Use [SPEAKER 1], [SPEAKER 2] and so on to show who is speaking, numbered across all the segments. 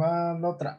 [SPEAKER 1] Va la otra.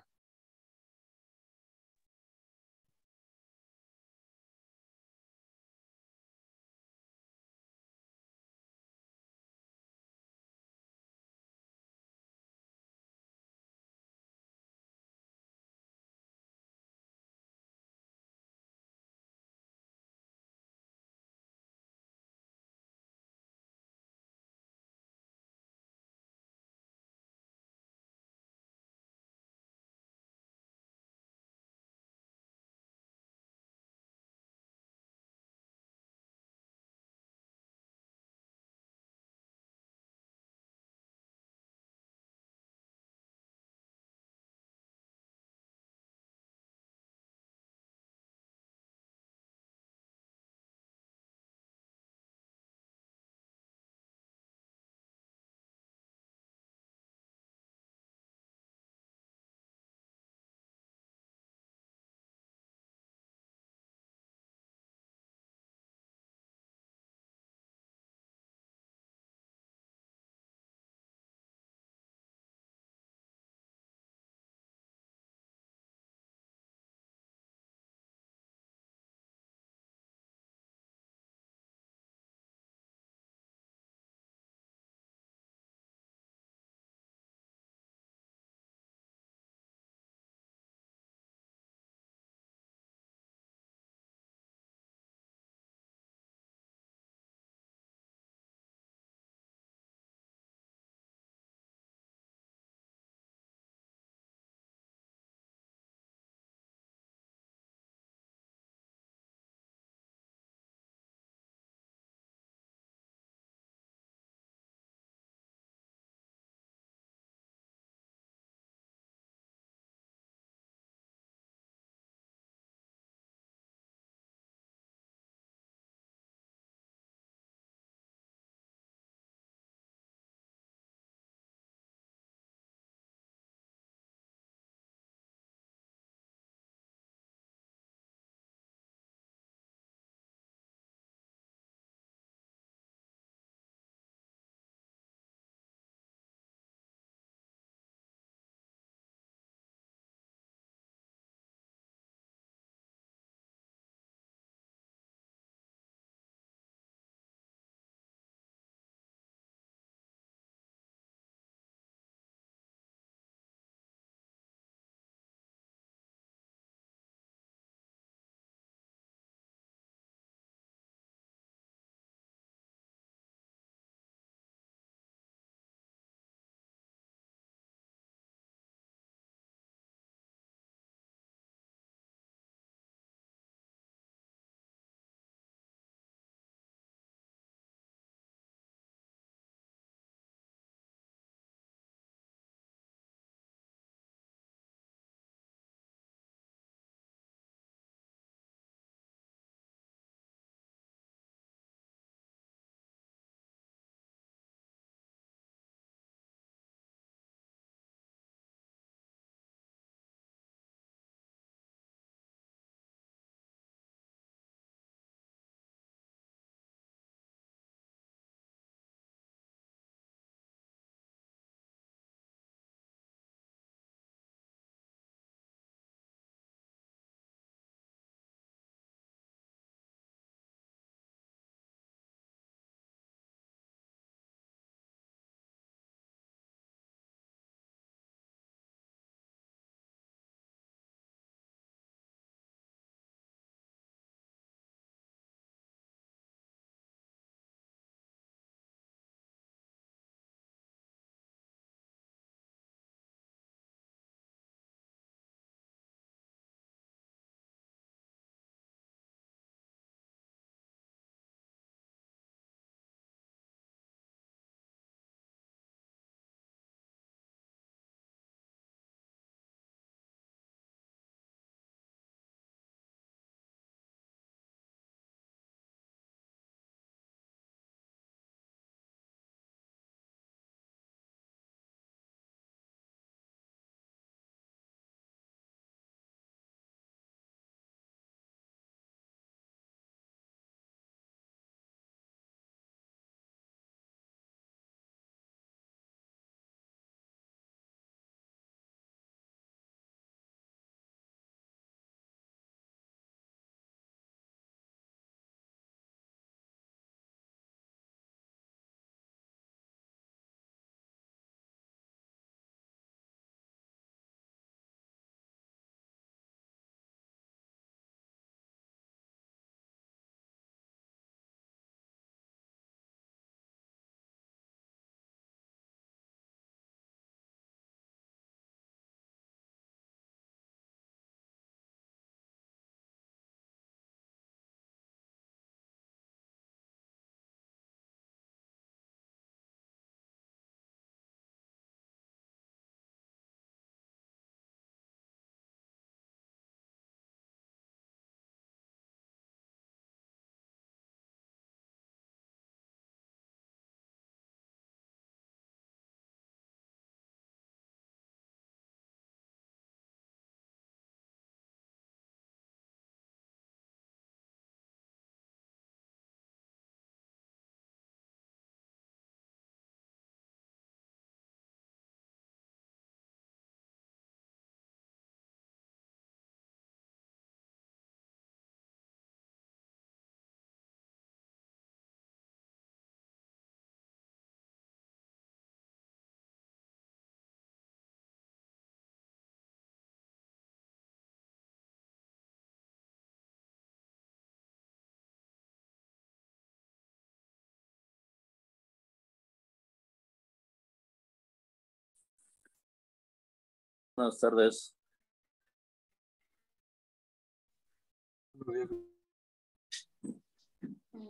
[SPEAKER 2] Buenas tardes.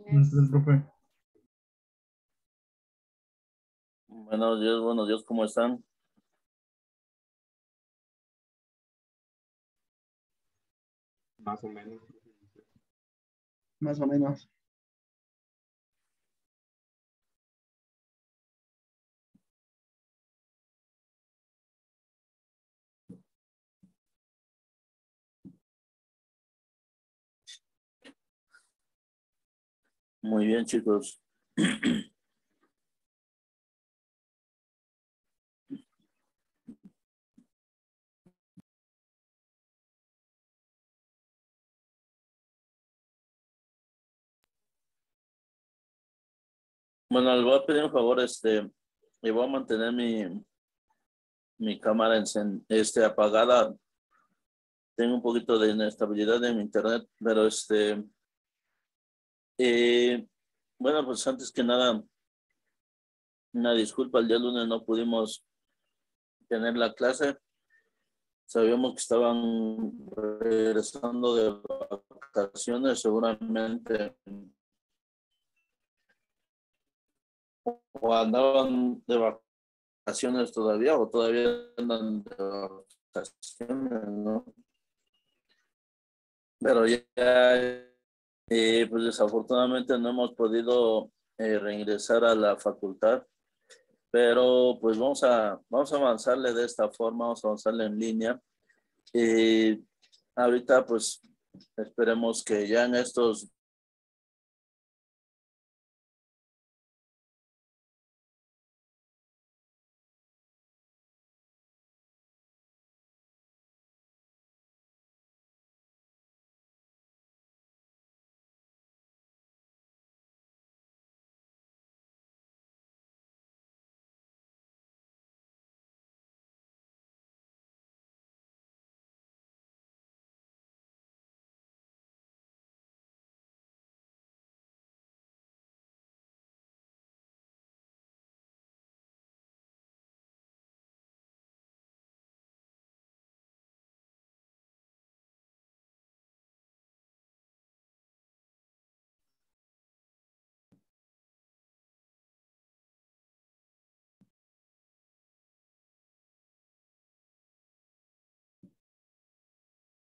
[SPEAKER 1] Tardes, profe.
[SPEAKER 2] Buenos días, buenos días, ¿cómo están?
[SPEAKER 3] Más o menos.
[SPEAKER 1] Más o menos.
[SPEAKER 2] Muy bien, chicos. Bueno, les voy a pedir un favor, este, y voy a mantener mi, mi cámara este, apagada. Tengo un poquito de inestabilidad en mi internet, pero este, eh, bueno, pues antes que nada, una disculpa, el día lunes no pudimos tener la clase. Sabíamos que estaban regresando de vacaciones, seguramente o andaban de vacaciones todavía o todavía andan de vacaciones, ¿no? Pero ya, eh, pues desafortunadamente no hemos podido eh, reingresar a la facultad, pero pues vamos a, vamos a avanzarle de esta forma, vamos a avanzarle en línea. Y ahorita pues esperemos que ya en estos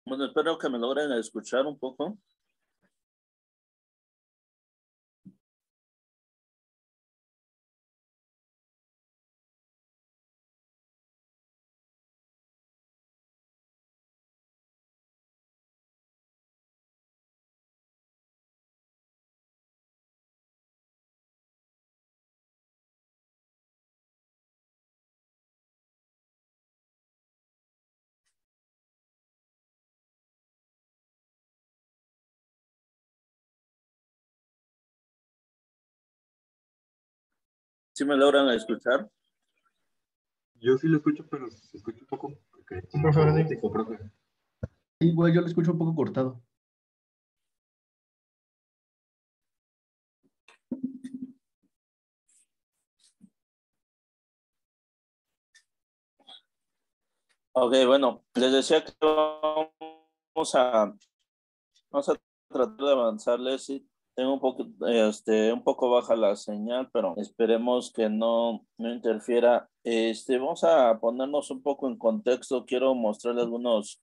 [SPEAKER 2] Bueno, espero que me logren escuchar un poco. ¿Sí me logran escuchar?
[SPEAKER 3] Yo sí lo escucho, pero se escucha un poco. porque-
[SPEAKER 1] Sí, profe, sí. Igual yo lo escucho un poco cortado.
[SPEAKER 2] Ok, bueno, les decía que vamos a, vamos a tratar de avanzarles. Sí, tengo un poco, este, un poco baja la señal, pero esperemos que no, no interfiera. Este, vamos a ponernos un poco en contexto. Quiero mostrarles algunos,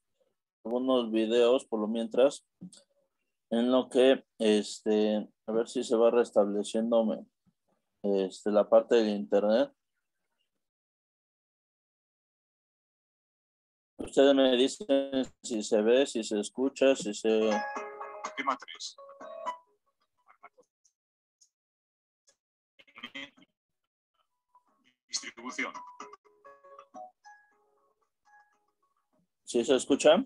[SPEAKER 2] algunos videos por lo mientras, en lo que, este, a ver si se va restableciendo este, la parte del internet. Ustedes me dicen si se ve, si se escucha, si se...
[SPEAKER 4] Tema 3. Distribución.
[SPEAKER 2] si se escucha.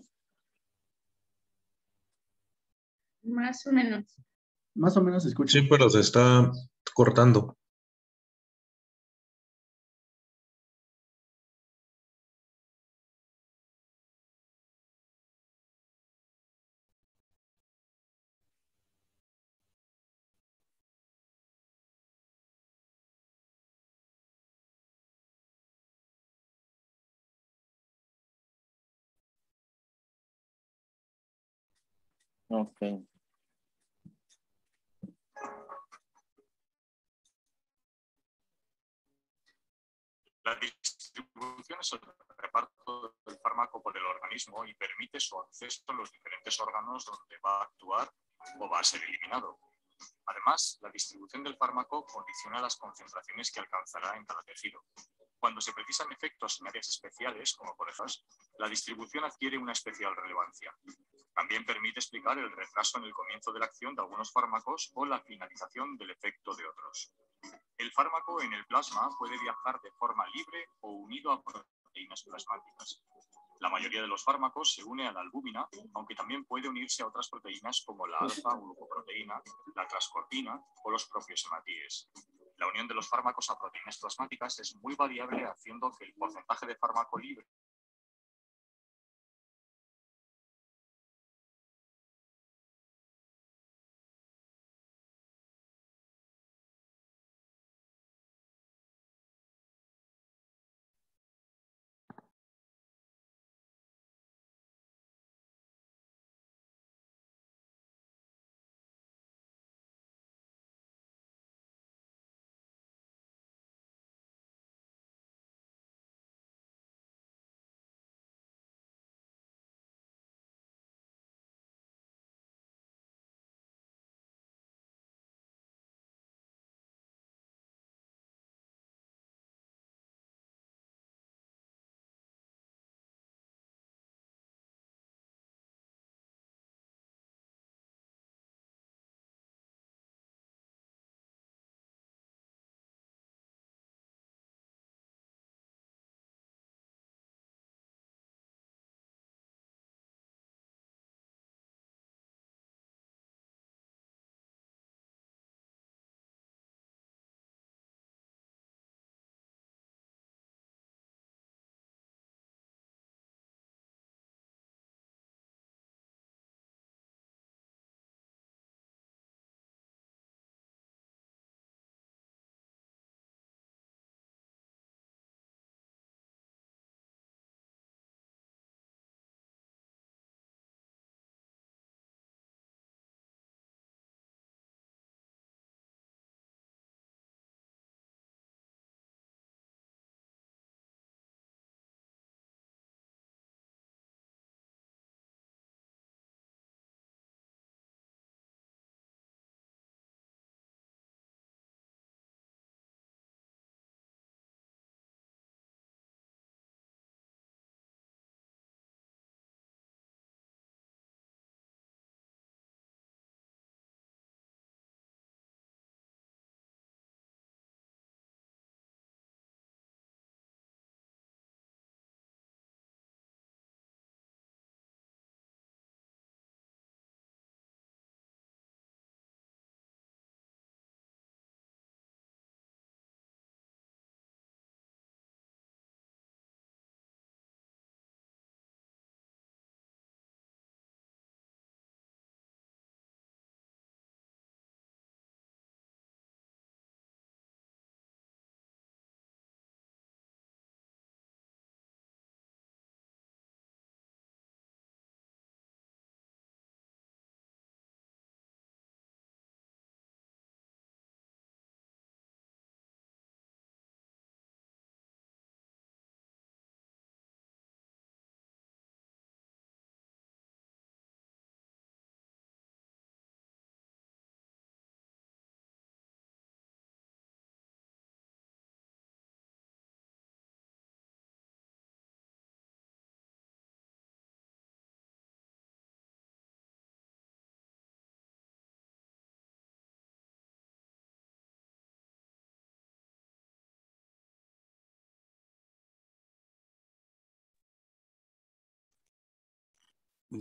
[SPEAKER 5] Más o menos.
[SPEAKER 1] Más o menos se escucha.
[SPEAKER 6] Sí, pero se está cortando.
[SPEAKER 2] Ok.
[SPEAKER 4] La distribución es el reparto del fármaco por el organismo y permite su acceso a los diferentes órganos donde va a actuar o va a ser eliminado. Además, la distribución del fármaco condiciona las concentraciones que alcanzará en cada tejido. Cuando se precisan efectos en áreas especiales, como por ejemplo, la distribución adquiere una especial relevancia. También permite explicar el retraso en el comienzo de la acción de algunos fármacos o la finalización del efecto de otros. El fármaco en el plasma puede viajar de forma libre o unido a proteínas plasmáticas. La mayoría de los fármacos se une a la albúmina, aunque también puede unirse a otras proteínas como la alfa-glucoproteína, la transcortina o los propios hematíes. La unión de los fármacos a proteínas plasmáticas es muy variable, haciendo que el porcentaje de fármaco libre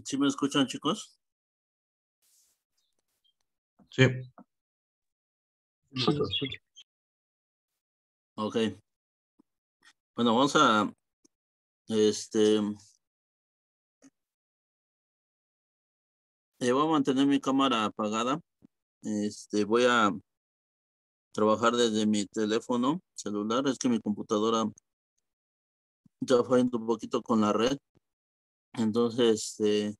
[SPEAKER 2] ¿Sí me escuchan, chicos?
[SPEAKER 6] Sí.
[SPEAKER 2] Ok. Bueno, vamos a, este, eh, voy a mantener mi cámara apagada. Este, voy a trabajar desde mi teléfono celular. Es que mi computadora ya fallando un poquito con la red. Entonces, este,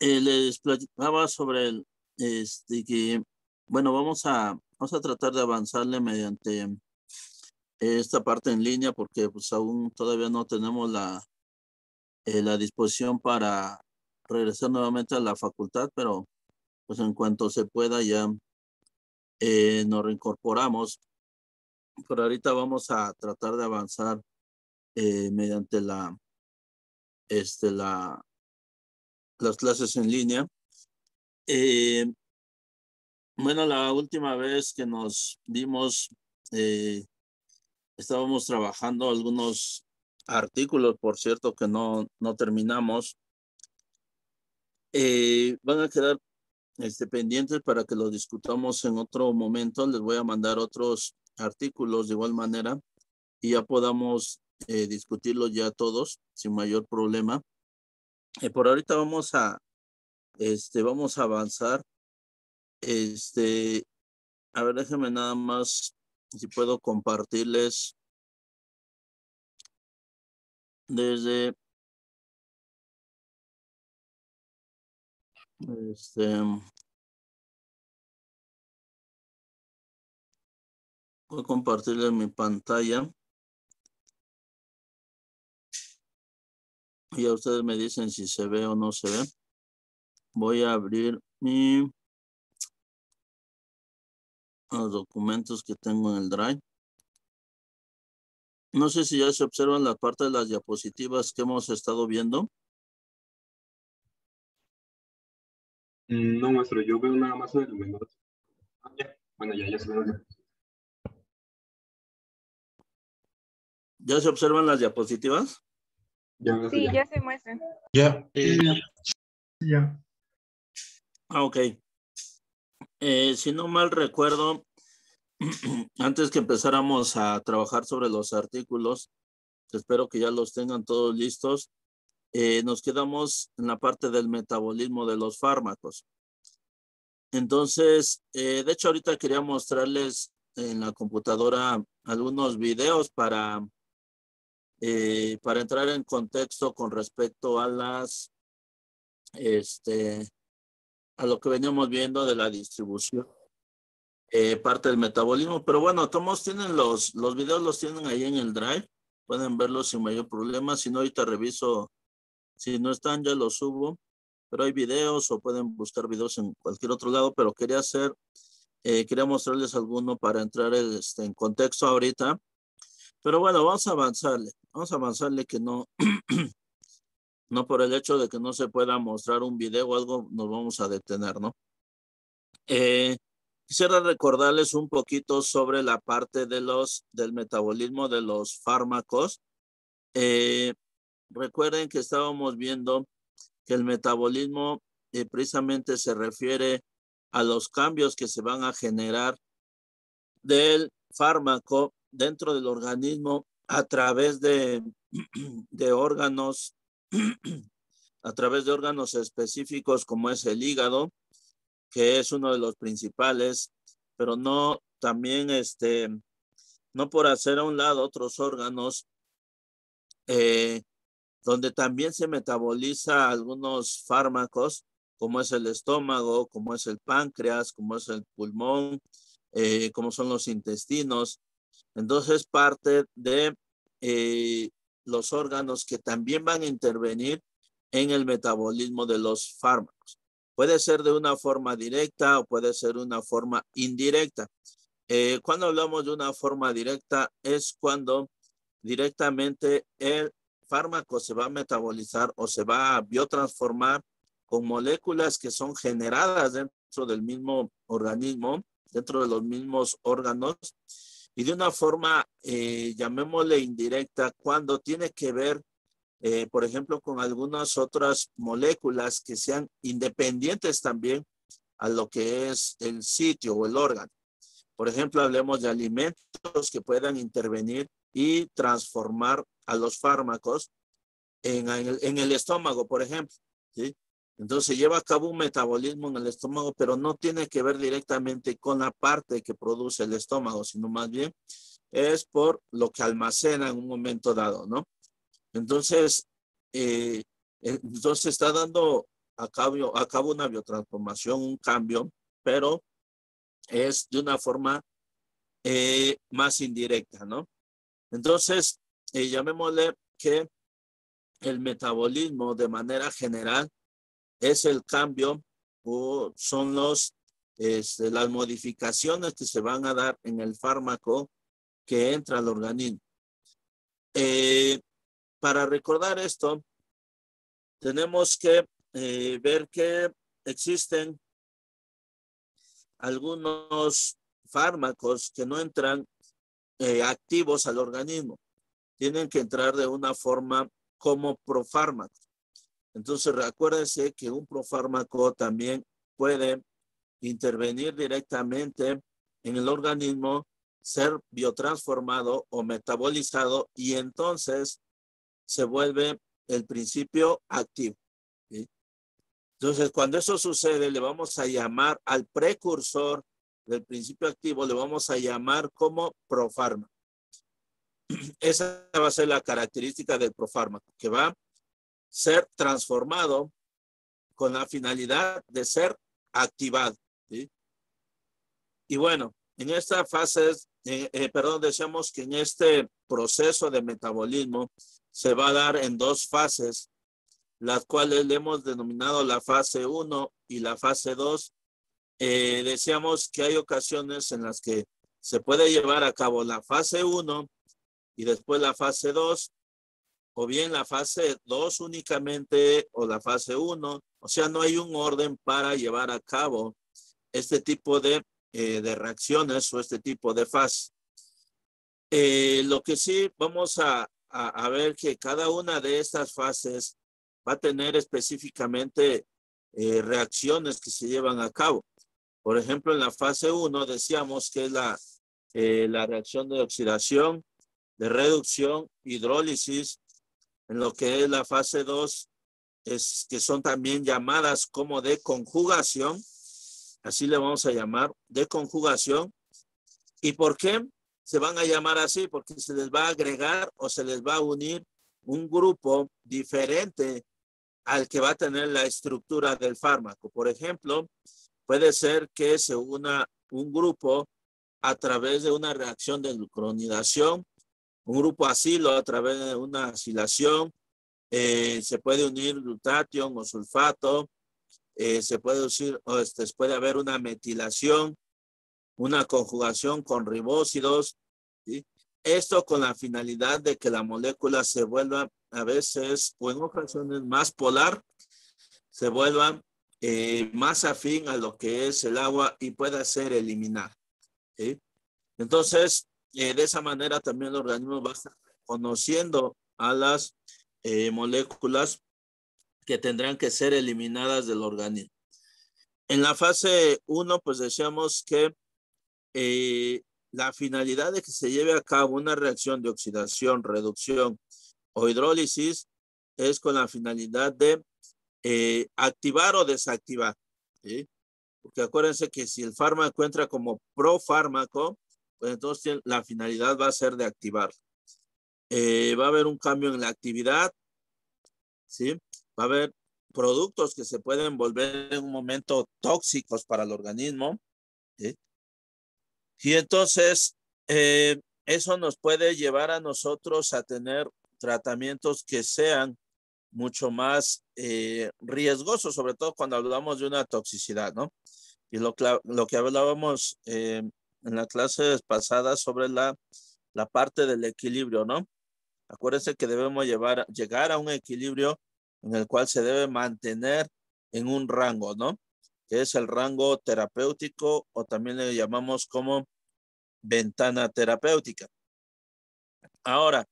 [SPEAKER 2] eh, les platicaba sobre el, este, que, bueno, vamos a, vamos a tratar de avanzarle mediante esta parte en línea porque pues aún todavía no tenemos la, eh, la disposición para regresar nuevamente a la facultad, pero pues en cuanto se pueda ya eh, nos reincorporamos. Por ahorita vamos a tratar de avanzar eh, mediante la, este, la, las clases en línea. Eh, bueno, la última vez que nos vimos, eh, estábamos trabajando algunos artículos, por cierto, que no, no terminamos. Eh, van a quedar este, pendientes para que los discutamos en otro momento. Les voy a mandar otros artículos de igual manera y ya podamos eh, discutirlos ya todos sin mayor problema. Eh, por ahorita vamos a, este, vamos a avanzar. Este, a ver, déjenme nada más si puedo compartirles desde este voy a compartirles mi pantalla y a ustedes me dicen si se ve o no se ve voy a abrir mi los documentos que tengo en el drive no sé si ya se observan la parte de las diapositivas que hemos estado viendo.
[SPEAKER 3] No, maestro, yo veo nada más el menú. Ah, ya. Bueno, ya, ya se ve.
[SPEAKER 2] ¿Ya se observan las diapositivas?
[SPEAKER 3] Ya,
[SPEAKER 5] Sí,
[SPEAKER 3] ya.
[SPEAKER 5] ya se muestra.
[SPEAKER 6] Ya.
[SPEAKER 1] Ya.
[SPEAKER 2] Ah, ok. Eh, si no mal recuerdo, antes que empezáramos a trabajar sobre los artículos, espero que ya los tengan todos listos, eh, nos quedamos en la parte del metabolismo de los fármacos. Entonces, eh, de hecho, ahorita quería mostrarles en la computadora algunos videos para, eh, para entrar en contexto con respecto a las, este, a lo que veníamos viendo de la distribución eh, parte del metabolismo. Pero bueno, todos tienen los, los videos los tienen ahí en el drive. Pueden verlos sin mayor problema. Si no, ahorita reviso. Si no están, ya los subo. Pero hay videos o pueden buscar videos en cualquier otro lado. Pero quería hacer, eh, quería mostrarles alguno para entrar este, en contexto ahorita. Pero bueno, vamos a avanzarle. Vamos a avanzarle que no, no por el hecho de que no se pueda mostrar un video o algo, nos vamos a detener, ¿no? Eh, Quisiera recordarles un poquito sobre la parte de los, del metabolismo de los fármacos. Eh, recuerden que estábamos viendo que el metabolismo eh, precisamente se refiere a los cambios que se van a generar del fármaco dentro del organismo a través de, de órganos, a través de órganos específicos como es el hígado, que es uno de los principales, pero no también este, no por hacer a un lado otros órganos, eh, donde también se metaboliza algunos fármacos, como es el estómago, como es el páncreas, como es el pulmón, eh, como son los intestinos. Entonces, parte de eh, los órganos que también van a intervenir en el metabolismo de los fármacos. Puede ser de una forma directa o puede ser una forma indirecta. Eh, cuando hablamos de una forma directa es cuando directamente el fármaco se va a metabolizar o se va a biotransformar con moléculas que son generadas dentro del mismo organismo, dentro de los mismos órganos, y de una forma, eh, llamémosle indirecta, cuando tiene que ver eh, por ejemplo, con algunas otras moléculas que sean independientes también a lo que es el sitio o el órgano. Por ejemplo, hablemos de alimentos que puedan intervenir y transformar a los fármacos en el, en el estómago, por ejemplo. ¿sí? Entonces lleva a cabo un metabolismo en el estómago, pero no tiene que ver directamente con la parte que produce el estómago, sino más bien es por lo que almacena en un momento dado, ¿no? Entonces, eh, entonces está dando a cabo, a cabo una biotransformación, un cambio, pero es de una forma eh, más indirecta, ¿no? Entonces, eh, llamémosle que el metabolismo de manera general es el cambio o son los, este, las modificaciones que se van a dar en el fármaco que entra al organismo. Eh, para recordar esto, tenemos que eh, ver que existen algunos fármacos que no entran eh, activos al organismo. Tienen que entrar de una forma como profármaco. Entonces, recuérdense que un profármaco también puede intervenir directamente en el organismo, ser biotransformado o metabolizado y entonces se vuelve el principio activo. Entonces, cuando eso sucede, le vamos a llamar al precursor del principio activo, le vamos a llamar como profármaco. Esa va a ser la característica del profármaco, que va ser transformado con la finalidad de ser activado. Y bueno, en esta fase, eh, eh, perdón, decíamos que en este proceso de metabolismo se va a dar en dos fases las cuales le hemos denominado la fase 1 y la fase 2. Eh, decíamos que hay ocasiones en las que se puede llevar a cabo la fase 1 y después la fase 2, o bien la fase 2 únicamente o la fase 1. O sea, no hay un orden para llevar a cabo este tipo de, eh, de reacciones o este tipo de fase. Eh, lo que sí vamos a, a, a ver que cada una de estas fases va a tener específicamente eh, reacciones que se llevan a cabo. Por ejemplo, en la fase 1 decíamos que es la, eh, la reacción de oxidación, de reducción, hidrólisis. En lo que es la fase 2, es que son también llamadas como de conjugación. Así le vamos a llamar, de conjugación. ¿Y por qué se van a llamar así? Porque se les va a agregar o se les va a unir un grupo diferente al que va a tener la estructura del fármaco. Por ejemplo, puede ser que se una un grupo a través de una reacción de glucuronidación, un grupo asilo a través de una asilación, eh, se puede unir glutatión o sulfato, eh, se puede unir, o este, puede haber una metilación, una conjugación con ribósidos. Esto con la finalidad de que la molécula se vuelva a veces o en ocasiones más polar, se vuelva eh, más afín a lo que es el agua y pueda ser eliminada. Entonces, eh, de esa manera también el organismo va a estar conociendo a las eh, moléculas que tendrán que ser eliminadas del organismo. En la fase 1, pues decíamos que la finalidad de que se lleve a cabo una reacción de oxidación, reducción o hidrólisis es con la finalidad de eh, activar o desactivar. Porque acuérdense que si el fármaco entra como profármaco, pues entonces la finalidad va a ser de activar. Eh, va a haber un cambio en la actividad, ¿sí? Va a haber productos que se pueden volver en un momento tóxicos para el organismo, ¿sí? Y entonces, eh, eso nos puede llevar a nosotros a tener tratamientos que sean mucho más eh, riesgosos, sobre todo cuando hablamos de una toxicidad, ¿no? Y lo, lo que hablábamos eh, en las clases pasadas sobre la, la parte del equilibrio, ¿no? Acuérdense que debemos llevar, llegar a un equilibrio en el cual se debe mantener en un rango, ¿no? Que es el rango terapéutico o también le llamamos como ventana terapéutica. Ahora,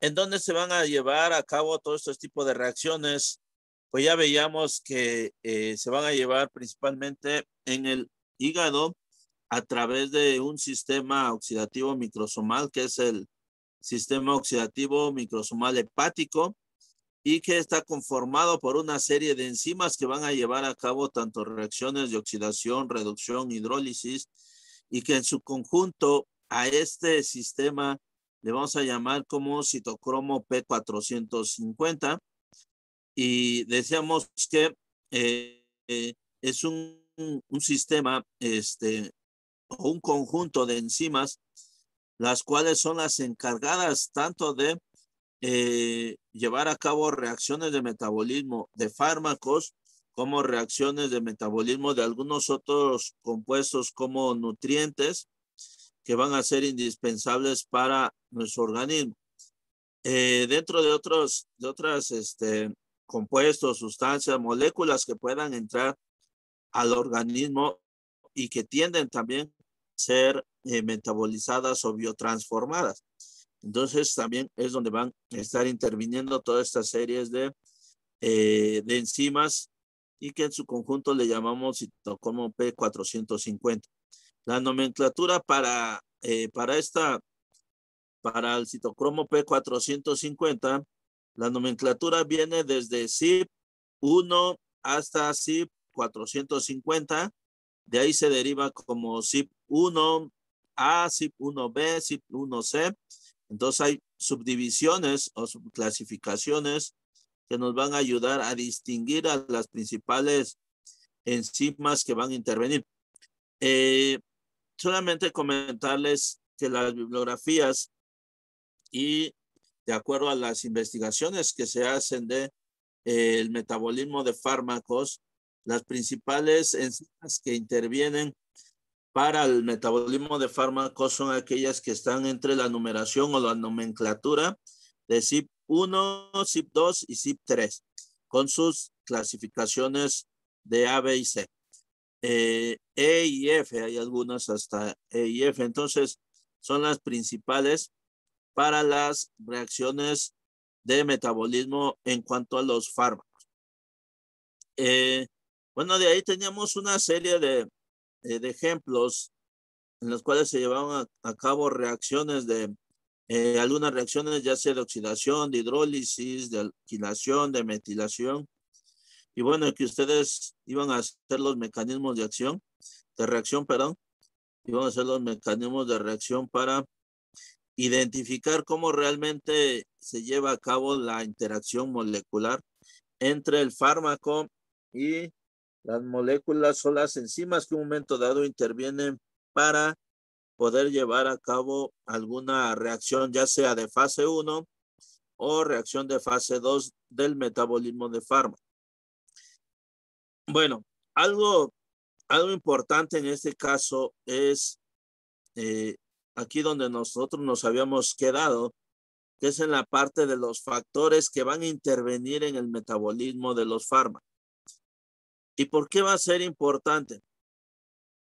[SPEAKER 2] ¿en dónde se van a llevar a cabo todos estos tipos de reacciones? Pues ya veíamos que eh, se van a llevar principalmente en el hígado a través de un sistema oxidativo microsomal, que es el sistema oxidativo microsomal hepático, y que está conformado por una serie de enzimas que van a llevar a cabo tanto reacciones de oxidación, reducción, hidrólisis, y que en su conjunto a este sistema le vamos a llamar como citocromo P450. Y decíamos que eh, eh, es un, un, sistema, este, un conjunto de enzimas, las cuales son las encargadas tanto de eh, llevar a cabo reacciones de metabolismo de fármacos como reacciones de metabolismo de algunos otros compuestos como nutrientes que van a ser indispensables para nuestro organismo. Eh, dentro de otros, de otras este, compuestos, sustancias, moléculas que puedan entrar al organismo y que tienden también ser eh, metabolizadas o biotransformadas. Entonces también es donde van a estar interviniendo todas estas series de, eh, de enzimas y que en su conjunto le llamamos citocromo P450. La nomenclatura para, eh, para esta, para el citocromo P450, la nomenclatura viene desde CYP1 hasta CYP450. De ahí se deriva como CYP1A, CYP1B, CYP1C entonces hay subdivisiones o subclasificaciones que nos van a ayudar a distinguir a las principales enzimas que van a intervenir. Eh, solamente comentarles que las bibliografías y de acuerdo a las investigaciones que se hacen de eh, el metabolismo de fármacos, las principales enzimas que intervienen para el metabolismo de fármacos son aquellas que están entre la numeración o la nomenclatura de CYP1, CYP2 y CYP3, con sus clasificaciones de A, B y C. Eh, e y F, hay algunas hasta E y F. Entonces, son las principales para las reacciones de metabolismo en cuanto a los fármacos. Eh, bueno, de ahí teníamos una serie de, eh, de ejemplos en los cuales se llevaban a, cabo reacciones de eh, algunas reacciones ya sea de oxidación, de hidrólisis, de alquilación, de metilación. Y bueno, que ustedes iban a hacer los mecanismos de acción, de reacción, perdón, iban a hacer los mecanismos de reacción para identificar cómo realmente se lleva a cabo la interacción molecular entre el fármaco y las moléculas son las enzimas que en un momento dado intervienen para poder llevar a cabo alguna reacción, ya sea de fase 1 o reacción de fase 2 del metabolismo de fármaco. Bueno, algo, algo importante en este caso es eh, aquí donde nosotros nos habíamos quedado, que es en la parte de los factores que van a intervenir en el metabolismo de los fármacos. ¿Y por qué va a ser importante?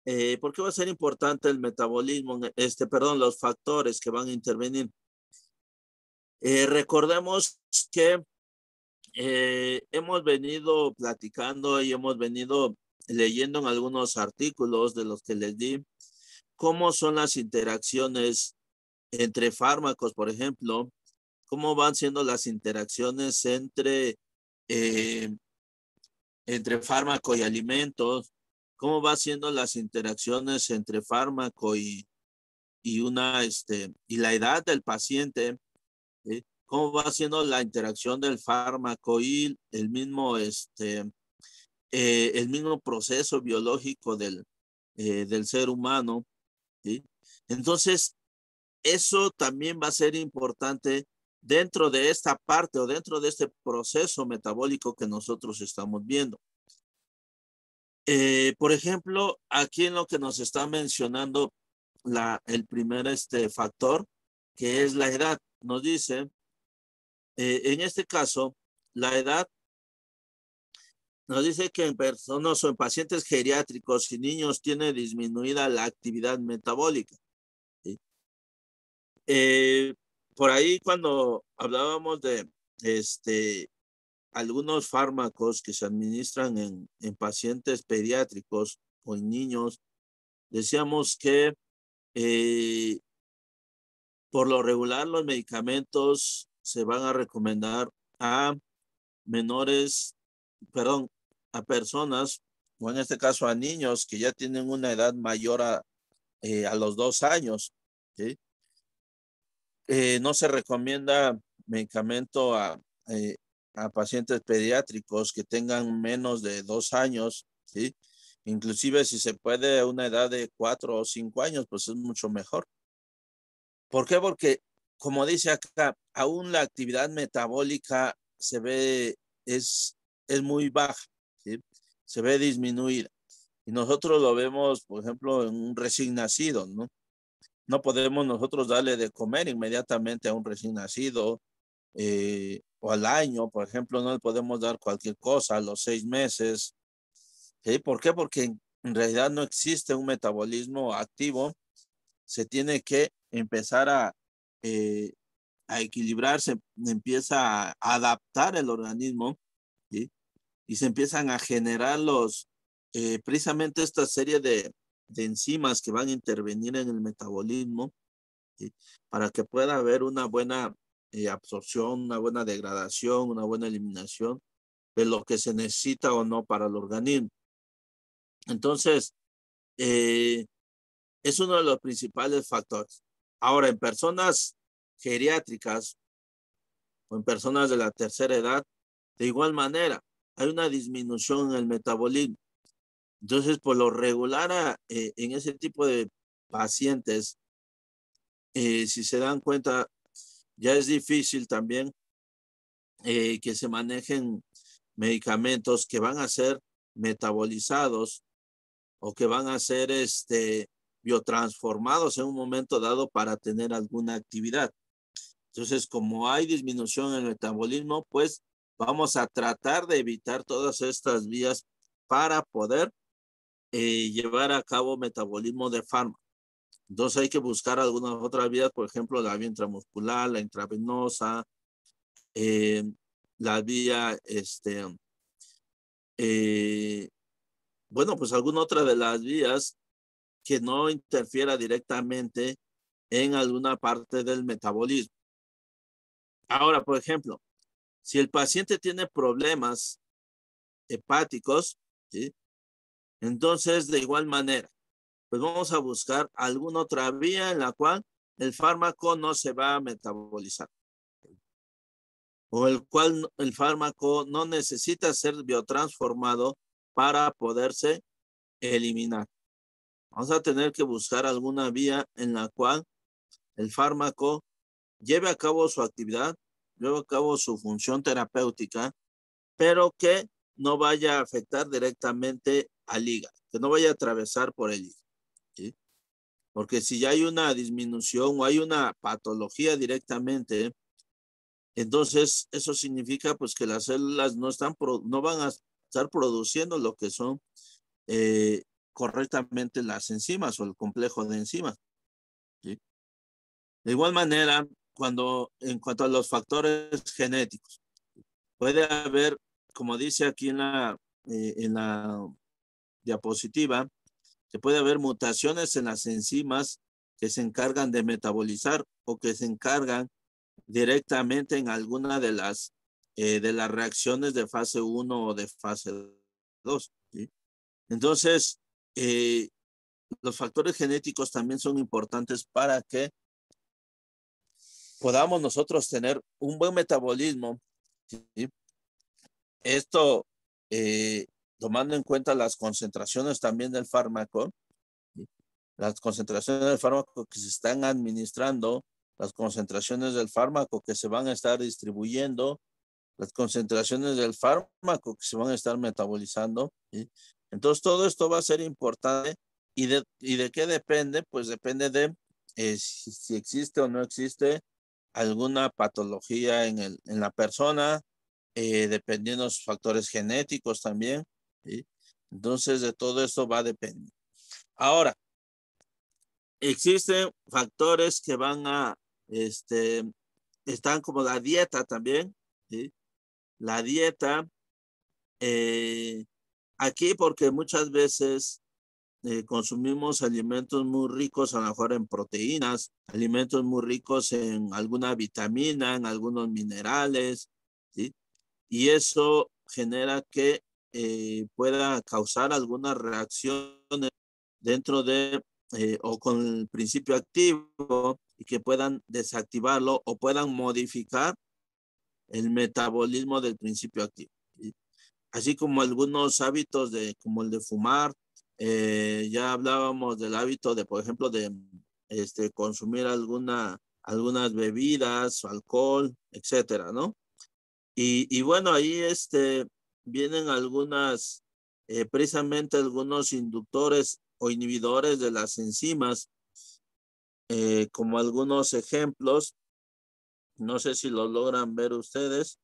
[SPEAKER 2] Eh, ¿Por qué va a ser importante el metabolismo, este, perdón, los factores que van a intervenir? Eh, recordemos que eh, hemos venido platicando y hemos venido leyendo en algunos artículos de los que les di cómo son las interacciones entre fármacos, por ejemplo, cómo van siendo las interacciones entre entre fármaco y alimentos, cómo va siendo las interacciones entre fármaco y, y una, este, y la edad del paciente, cómo va siendo la interacción del fármaco y el mismo, este, eh, el mismo proceso biológico del, eh, del ser humano. Entonces, eso también va a ser importante dentro de esta parte o dentro de este proceso metabólico que nosotros estamos viendo. Eh, por ejemplo, aquí en lo que nos está mencionando la, el primer este factor, que es la edad, nos dice, eh, en este caso, la edad nos dice que en personas o en pacientes geriátricos y niños tiene disminuida la actividad metabólica. Eh, por ahí cuando hablábamos de este, algunos fármacos que se administran en, en pacientes pediátricos o en niños, decíamos que eh, por lo regular los medicamentos se van a recomendar a menores, perdón, a personas, o en este caso a niños que ya tienen una edad mayor a, eh, a los dos años. Eh, no se recomienda medicamento a, eh, a pacientes pediátricos que tengan menos de dos años, ¿sí? Inclusive si se puede a una edad de cuatro o cinco años, pues es mucho mejor. ¿Por qué? Porque, como dice acá, aún la actividad metabólica se ve, es, es muy baja, ¿sí? se ve disminuida. Y nosotros lo vemos, por ejemplo, en un recién nacido, ¿no? No podemos nosotros darle de comer inmediatamente a un recién nacido eh, o al año, por ejemplo, no le podemos dar cualquier cosa a los seis meses. ¿Sí? ¿Por qué? Porque en realidad no existe un metabolismo activo. Se tiene que empezar a, eh, a equilibrarse, empieza a adaptar el organismo ¿sí? y se empiezan a generar los, eh, precisamente esta serie de, de, enzimas que van a intervenir en el metabolismo para que pueda haber una buena eh, absorción, una buena degradación, una buena eliminación de lo que se necesita o no para el organismo. Entonces, eh, es uno de los principales factores. Ahora, en personas geriátricas o en personas de la tercera edad, de igual manera, hay una disminución en el metabolismo. Entonces, por lo regular, eh, en ese tipo de pacientes, eh, si se dan cuenta, ya es difícil también eh, que se manejen medicamentos que van a ser metabolizados o que van a ser este, biotransformados en un momento dado para tener alguna actividad. Entonces, como hay disminución en el metabolismo, pues vamos a tratar de evitar todas estas vías para poder eh, llevar a cabo metabolismo de fármaco. Entonces hay que buscar algunas otras vías, por ejemplo, la vía intramuscular, la intravenosa, eh, la vía, este, eh, bueno, pues alguna otra de las vías que no interfiera directamente en alguna parte del metabolismo. Ahora, por ejemplo, si el paciente tiene problemas hepáticos, ¿sí? Entonces, de igual manera, pues vamos a buscar alguna otra vía en la cual el fármaco no se va a metabolizar. O el cual el fármaco no necesita ser biotransformado para poderse eliminar. Vamos a tener que buscar alguna vía en la cual el fármaco lleve a cabo su actividad, lleve a cabo su función terapéutica, pero que no vaya a afectar directamente al hígado, que no vaya a atravesar por el hígado. ¿sí? Porque si ya hay una disminución o hay una patología directamente, entonces eso significa pues que las células no, están, no van a estar produciendo lo que son eh, correctamente las enzimas o el complejo de enzimas. De igual manera, cuando en cuanto a los factores genéticos, puede haber como dice aquí en la, eh, en la diapositiva, que puede haber mutaciones en las enzimas que se encargan de metabolizar o que se encargan directamente en alguna de las, eh, de las reacciones de fase 1 o de fase 2. Entonces, eh, los factores genéticos también son importantes para que podamos nosotros tener un buen metabolismo. Esto, eh, tomando en cuenta las concentraciones también del fármaco, las concentraciones del fármaco que se están administrando, las concentraciones del fármaco que se van a estar distribuyendo, las concentraciones del fármaco que se van a estar metabolizando. Entonces, todo esto va a ser importante. ¿Y de, y de qué depende? Pues depende de eh, si, si, existe o no existe alguna patología en, el, en la persona, eh, dependiendo de sus factores genéticos también. ¿Sí? Entonces, de todo esto va a depender. Ahora, existen factores que van a, este, están como la dieta también. ¿sí? La dieta, eh, aquí porque muchas veces eh, consumimos alimentos muy ricos a lo mejor en proteínas, alimentos muy ricos en alguna vitamina, en algunos minerales, ¿sí? y eso genera que eh, pueda causar algunas reacciones dentro de eh, o con el principio activo y que puedan desactivarlo o puedan modificar el metabolismo del principio activo. Así como algunos hábitos de, como el de fumar, eh, ya hablábamos del hábito de, por ejemplo, de este, consumir alguna, algunas bebidas, alcohol, etcétera, ¿no? Y bueno, ahí este, vienen algunas, eh, precisamente algunos inductores o inhibidores de las enzimas, eh, como algunos ejemplos. No sé si lo logran ver ustedes.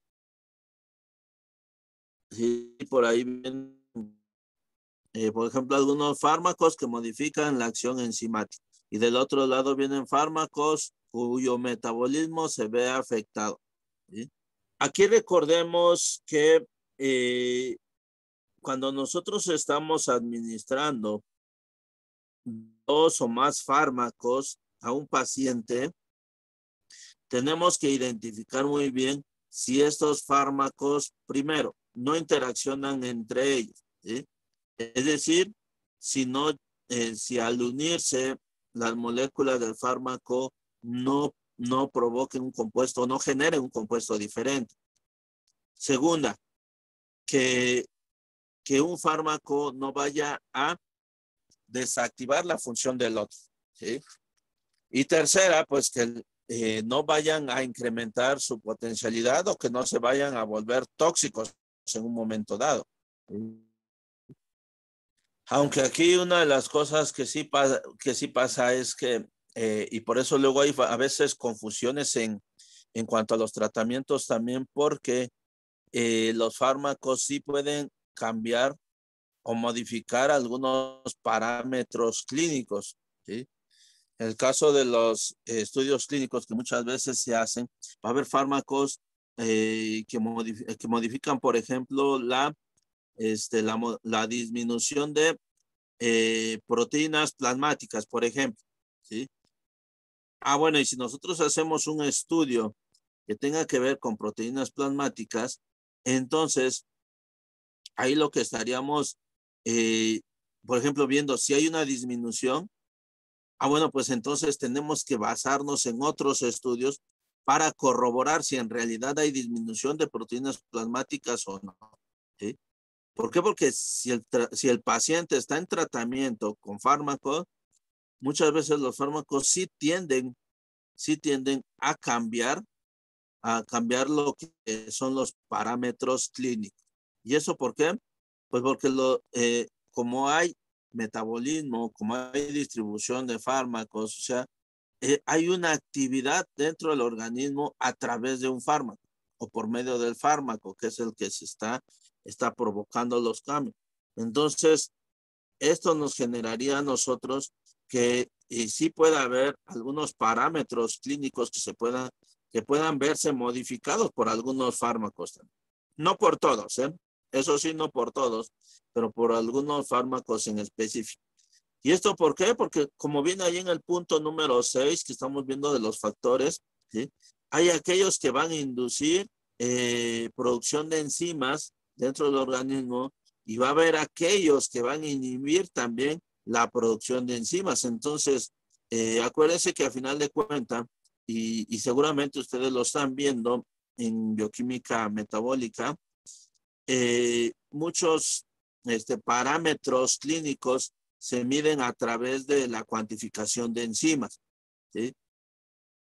[SPEAKER 2] Sí, por ahí vienen, eh, por ejemplo, algunos fármacos que modifican la acción enzimática. Y del otro lado vienen fármacos cuyo metabolismo se ve afectado. Aquí recordemos que eh, cuando nosotros estamos administrando dos o más fármacos a un paciente, tenemos que identificar muy bien si estos fármacos, primero, no interaccionan entre ellos. Es decir, si, no, eh, si al unirse las moléculas del fármaco no, no provoquen un compuesto, no generen un compuesto diferente. Segunda, que, que un fármaco no vaya a desactivar la función del otro. Y tercera, pues que eh, no vayan a incrementar su potencialidad o que no se vayan a volver tóxicos en un momento dado. Aunque aquí una de las cosas que sí pasa, que sí pasa es que, eh, y por eso luego hay a veces confusiones en, en cuanto a los tratamientos también, porque eh, los fármacos sí pueden cambiar o modificar algunos parámetros clínicos. ¿sí? En el caso de los estudios clínicos que muchas veces se hacen, va a haber fármacos eh, que, que, modifican, por ejemplo, la, este, la, la disminución de eh, proteínas plasmáticas, por ejemplo. ¿sí? Ah, bueno, y si nosotros hacemos un estudio que tenga que ver con proteínas plasmáticas, entonces ahí lo que estaríamos, eh, por ejemplo, viendo si hay una disminución, ah, bueno, pues entonces tenemos que basarnos en otros estudios para corroborar si en realidad hay disminución de proteínas plasmáticas o no. ¿sí? ¿Por qué? Porque si el, si el paciente está en tratamiento con fármacos, muchas veces los fármacos sí tienden, sí tienden a cambiar, a cambiar lo que son los parámetros clínicos. ¿Y eso por qué? Pues porque lo, eh, como hay metabolismo, como hay distribución de fármacos, o sea, eh, hay una actividad dentro del organismo a través de un fármaco o por medio del fármaco, que es el que se está, está provocando los cambios. Entonces, esto nos generaría a nosotros que y sí pueda haber algunos parámetros clínicos que se puedan, que puedan verse modificados por algunos fármacos. No por todos, ¿eh? Eso sí, no por todos, pero por algunos fármacos en específico. ¿Y esto por qué? Porque como viene ahí en el punto número 6 que estamos viendo de los factores, ¿sí? hay aquellos que van a inducir eh, producción de enzimas dentro del organismo y va a haber aquellos que van a inhibir también la producción de enzimas. Entonces, eh, acuérdense que a final de cuentas, y, seguramente ustedes lo están viendo en bioquímica metabólica, eh, muchos este, parámetros clínicos se miden a través de la cuantificación de enzimas. ¿sí?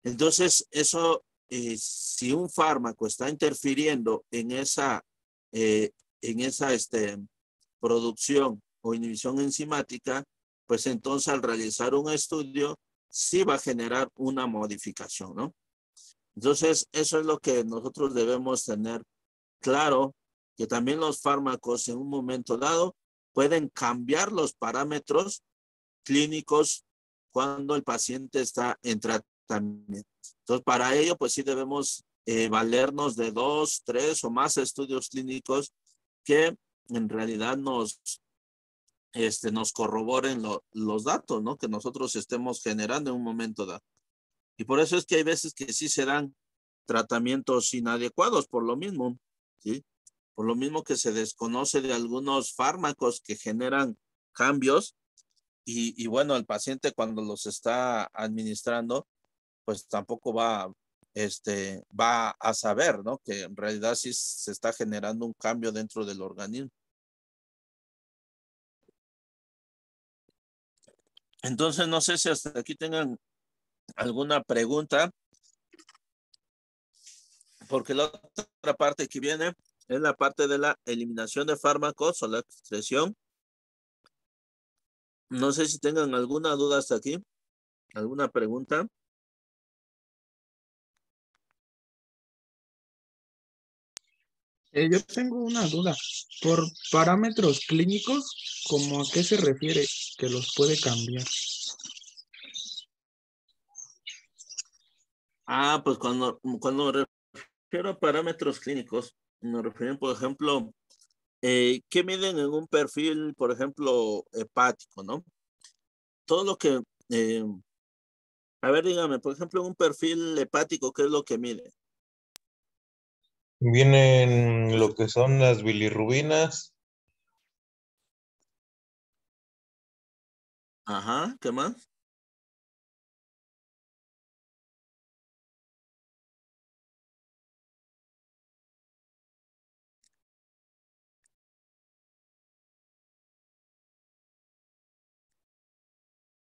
[SPEAKER 2] Entonces, eso, eh, si un fármaco está interfiriendo en esa, eh, en esa este, producción o inhibición enzimática, pues entonces al realizar un estudio, sí va a generar una modificación, ¿no? Entonces, eso es lo que nosotros debemos tener claro, que también los fármacos en un momento dado pueden cambiar los parámetros clínicos cuando el paciente está en tratamiento. Entonces, para ello, pues sí debemos eh, valernos de dos, tres o más estudios clínicos que en realidad nos, este, nos corroboren los datos, ¿no? Que nosotros estemos generando en un momento dado. Y por eso es que hay veces que sí se dan tratamientos inadecuados por lo mismo, ¿sí? por lo mismo que se desconoce de algunos fármacos que generan cambios y, bueno, el paciente cuando los está administrando, pues tampoco va, este, va a saber, ¿no? Que en realidad sí se está generando un cambio dentro del organismo. Entonces, no sé si hasta aquí tengan alguna pregunta, porque la otra parte que viene es la parte de la eliminación de fármacos o la excreción. No sé si tengan alguna duda hasta aquí, alguna pregunta.
[SPEAKER 1] Eh, yo tengo una duda. Por parámetros clínicos, ¿cómo a qué se refiere que los puede cambiar?
[SPEAKER 2] Ah, pues cuando, cuando me refiero a parámetros clínicos, me refiero, por ejemplo, eh, ¿qué miden en un perfil, por ejemplo, hepático, no? Todo lo que, eh, a ver, dígame, por ejemplo, en un perfil hepático, ¿qué es lo que mide?
[SPEAKER 6] Vienen lo que son las bilirrubinas,
[SPEAKER 2] Ajá, ¿qué más?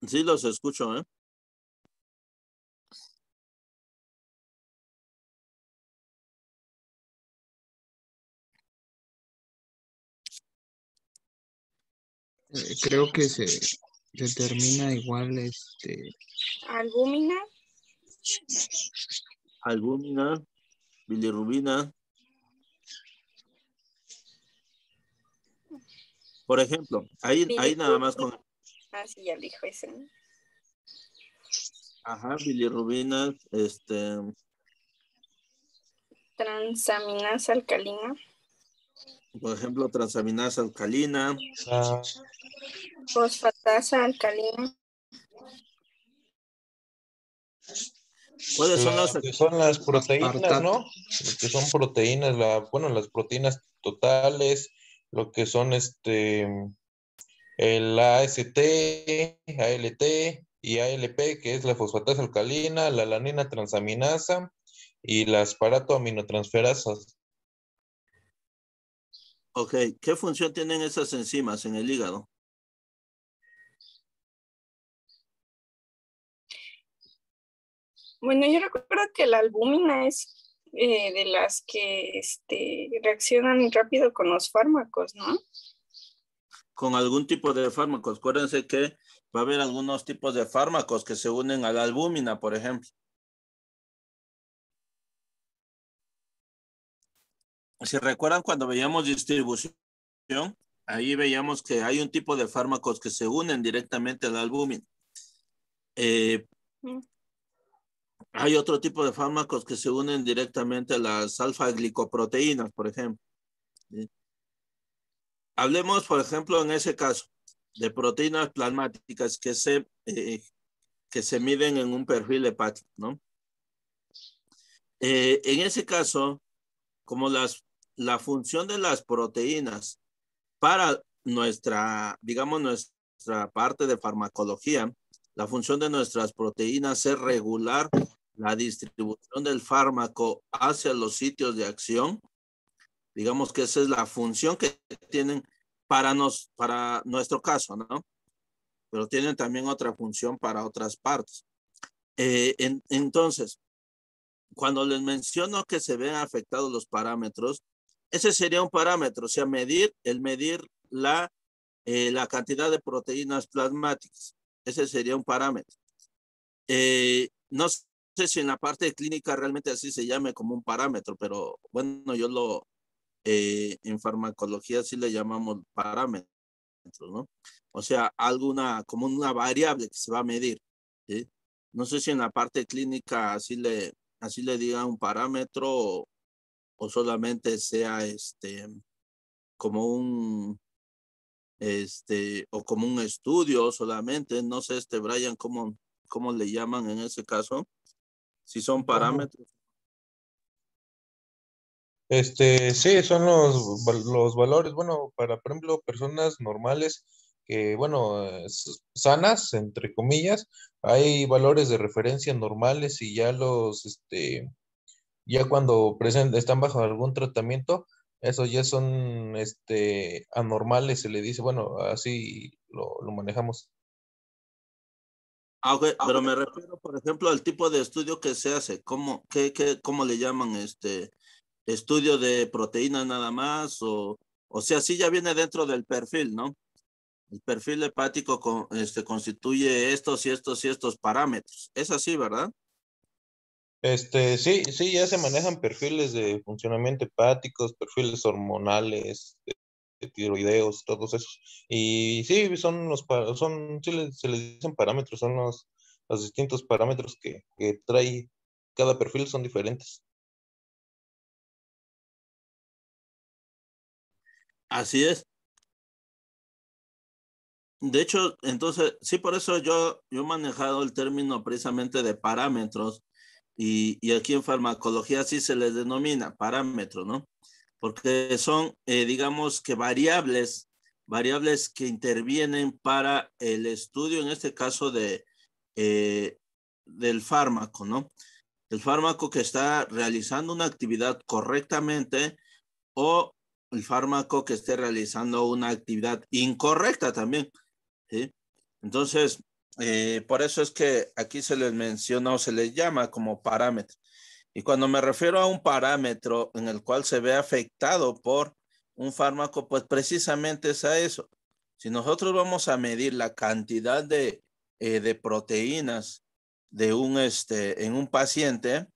[SPEAKER 2] Sí, los escucho, ¿eh?
[SPEAKER 1] Eh, creo que se determina igual este
[SPEAKER 5] Albúmina,
[SPEAKER 2] Albúmina, bilirrubina. Por ejemplo, ahí, ahí nada más con,
[SPEAKER 5] ah, sí, ya dijo ese. ¿no?
[SPEAKER 2] ajá, bilirrubina, este,
[SPEAKER 5] Transaminasa alcalina,
[SPEAKER 2] por ejemplo, transaminasa alcalina,
[SPEAKER 6] ah,
[SPEAKER 5] fosfatasa alcalina,
[SPEAKER 2] ¿cuáles son las
[SPEAKER 6] lo que son las proteínas. ¿no? Lo que son proteínas, la, bueno, las proteínas totales, lo que son este, el AST, ALT y ALP, que es la fosfatasa alcalina, la alanina transaminasa y las paratoaminotransferasas.
[SPEAKER 2] Ok, ¿qué función tienen esas enzimas en el hígado?
[SPEAKER 5] Bueno, yo recuerdo que la albúmina es eh, de las que este, reaccionan rápido con los fármacos, ¿no?
[SPEAKER 2] Con algún tipo de fármacos. Acuérdense que va a haber algunos tipos de fármacos que se unen a la albúmina, por ejemplo. Si recuerdan cuando veíamos distribución, ahí veíamos que hay un tipo de fármacos que se unen directamente a la albúmina. Eh,
[SPEAKER 5] Mm.
[SPEAKER 2] Hay otro tipo de fármacos que se unen directamente a las alfa-glicoproteínas, por ejemplo. ¿sí? Hablemos, por ejemplo, en ese caso, de proteínas plasmáticas que se, eh, que se miden en un perfil hepático, ¿no? Eh, en ese caso, como las, la función de las proteínas para nuestra, digamos, nuestra parte de farmacología, la función de nuestras proteínas es regular la distribución del fármaco hacia los sitios de acción. Digamos que esa es la función que tienen para, nos, para nuestro caso, ¿no? Pero tienen también otra función para otras partes. Eh, en- entonces, cuando les menciono que se ven afectados los parámetros, ese sería un parámetro, o sea, medir, el medir la, eh, la cantidad de proteínas plasmáticas. Ese sería un parámetro. Eh, no sé si en la parte clínica realmente así se llame como un parámetro, pero bueno, yo lo, eh, en farmacología sí le llamamos parámetros, ¿no? O sea, alguna, como una variable que se va a medir. No sé si en la parte clínica así le, así le diga un parámetro o, o solamente sea este, como un, este, o como un estudio solamente, no sé, este, Brian, ¿cómo, cómo le llaman en ese caso? Si son parámetros.
[SPEAKER 6] Este, sí, son los, los valores, bueno, para, por ejemplo, personas normales que, bueno, sanas, entre comillas, hay valores de referencia normales y ya los, este, ya cuando están bajo algún tratamiento, esos ya son, este, anormales, se le dice, bueno, así lo, manejamos.
[SPEAKER 2] Ah, pero me refiero, por ejemplo, al tipo de estudio que se hace, ¿cómo, qué, qué, cómo le llaman este estudio de proteínas nada más? O, o sea, sí ya viene dentro del perfil, ¿no? El perfil hepático con, este, constituye estos y estos y estos parámetros. Es así, ¿verdad?
[SPEAKER 6] Este, sí, sí, ya se manejan perfiles de funcionamiento hepáticos, perfiles hormonales, tiroideos, todos esos. Y sí, son los, son, se les dicen parámetros, son los, los distintos parámetros que, que trae cada perfil son diferentes.
[SPEAKER 2] Así es. De hecho, entonces, sí, por eso yo, yo he manejado el término precisamente de parámetros y, y aquí en farmacología sí se les denomina parámetros, ¿no? Porque son, eh, digamos que variables, variables que intervienen para el estudio, en este caso de, eh, del fármaco, ¿no? El fármaco que está realizando una actividad correctamente o el fármaco que esté realizando una actividad incorrecta también. Entonces, eh, por eso es que aquí se les menciona o se les llama como parámetro. Y cuando me refiero a un parámetro en el cual se ve afectado por un fármaco, pues precisamente es a eso. Si nosotros vamos a medir la cantidad de, eh, de proteínas de un, este, en un paciente,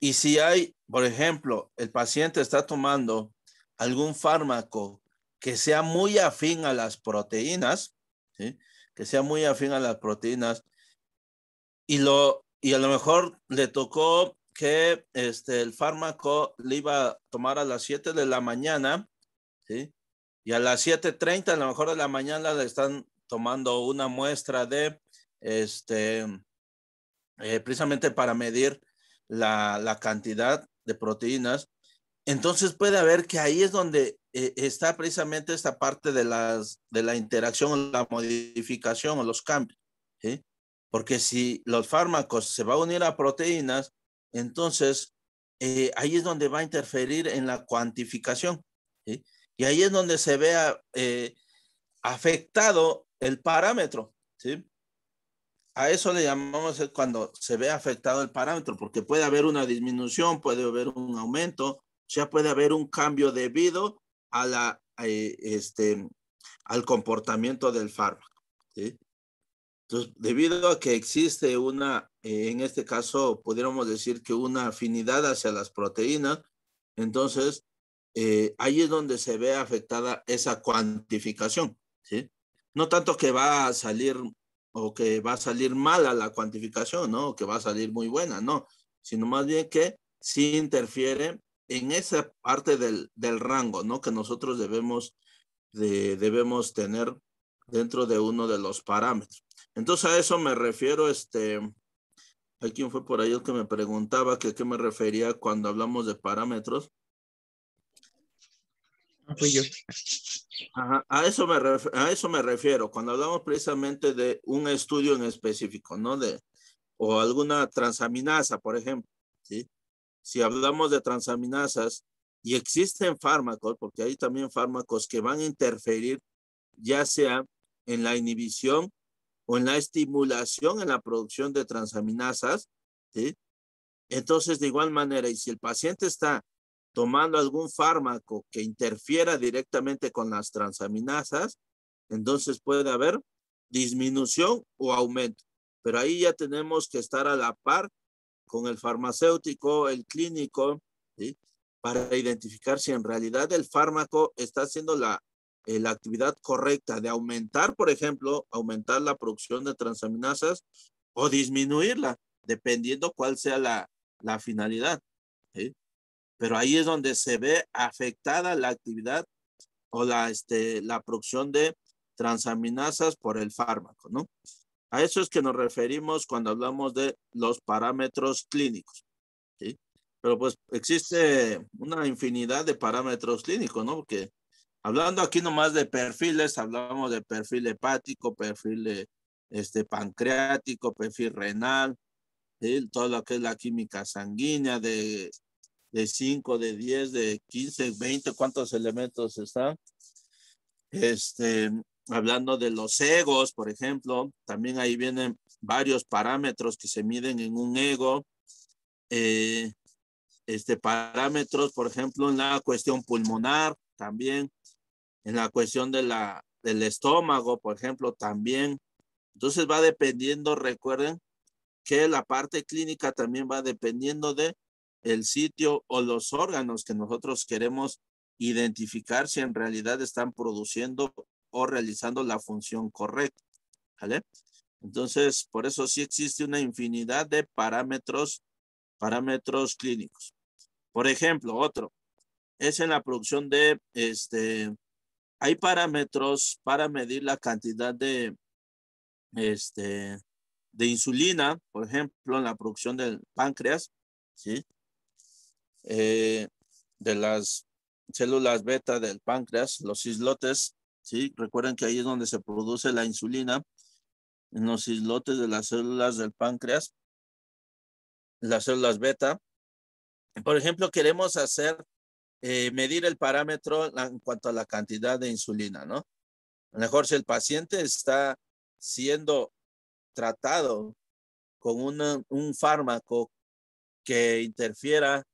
[SPEAKER 2] y si hay, por ejemplo, el paciente está tomando algún fármaco que sea muy afín a las proteínas, que sea muy afín a las proteínas, y, lo, y a lo mejor le tocó que este, el fármaco le iba a tomar a las 7 de la mañana, ¿sí? y a las 7.30 a lo mejor de la mañana le están tomando una muestra de, este, eh, precisamente para medir la, la cantidad de proteínas, entonces puede haber que ahí es donde eh, está precisamente esta parte de, las, de la interacción, la modificación o los cambios. ¿sí? Porque si los fármacos se va a unir a proteínas, entonces eh, ahí es donde va a interferir en la cuantificación. ¿sí? Y ahí es donde se vea eh, afectado el parámetro. ¿sí? A eso le llamamos cuando se ve afectado el parámetro, porque puede haber una disminución, puede haber un aumento, o sea, puede haber un cambio debido a la, eh, este, al comportamiento del fármaco. ¿sí? Entonces, debido a que existe una, eh, en este caso, pudiéramos decir que una afinidad hacia las proteínas, entonces eh, ahí es donde se ve afectada esa cuantificación. ¿sí? No tanto que va a salir o que va a salir mala la cuantificación, ¿no? O que va a salir muy buena, no, sino más bien que sí interfiere en esa parte del, del rango, ¿no? Que nosotros debemos, de, debemos tener dentro de uno de los parámetros. Entonces a eso me refiero, este, hay quien fue por ahí el que me preguntaba que qué me refería cuando hablamos de parámetros.
[SPEAKER 1] Ah, fui yo.
[SPEAKER 2] a, eso me a eso me refiero, cuando hablamos precisamente de un estudio en específico, ¿no? De, o alguna transaminasa, por ejemplo, ¿sí? si hablamos de transaminasas y existen fármacos, porque hay también fármacos que van a interferir ya sea en la inhibición o en la estimulación en la producción de transaminasas, ¿sí? Entonces, de igual manera, y si el paciente está tomando algún fármaco que interfiera directamente con las transaminasas, entonces puede haber disminución o aumento. Pero ahí ya tenemos que estar a la par con el farmacéutico, el clínico, para identificar si en realidad el fármaco está haciendo la, eh, la actividad correcta de aumentar, por ejemplo, aumentar la producción de transaminasas o disminuirla, dependiendo cuál sea la, la finalidad. Pero ahí es donde se ve afectada la actividad o la, este, la producción de transaminasas por el fármaco, ¿no? A eso es que nos referimos cuando hablamos de los parámetros clínicos. Pero pues existe una infinidad de parámetros clínicos, ¿no? Porque Hablando aquí nomás de perfiles, hablamos de perfil hepático, perfil este, pancreático, perfil renal, todo lo que es la química sanguínea de, de 5, de 10, de 15, 20, ¿cuántos elementos están? Este, hablando de los egos, por ejemplo, también ahí vienen varios parámetros que se miden en un ego. Eh, este, parámetros, por ejemplo, en la cuestión pulmonar, también, en la cuestión de la, del estómago, por ejemplo, también. Entonces va dependiendo, recuerden, que la parte clínica también va dependiendo de el sitio o los órganos que nosotros queremos identificar si en realidad están produciendo o realizando la función correcta. ¿Vale? Entonces, por eso sí existe una infinidad de parámetros, parámetros clínicos. Por ejemplo, otro, es en la producción de, este, hay parámetros para medir la cantidad de, este, de insulina, por ejemplo, en la producción del páncreas, ¿sí? Eh, de las células beta del páncreas, los islotes, ¿sí? Recuerden que ahí es donde se produce la insulina, en los islotes de las células del páncreas, las células beta. Por ejemplo, queremos hacer, eh, medir el parámetro en cuanto a la cantidad de insulina, ¿no? A lo mejor si el paciente está siendo tratado con un fármaco que interfiera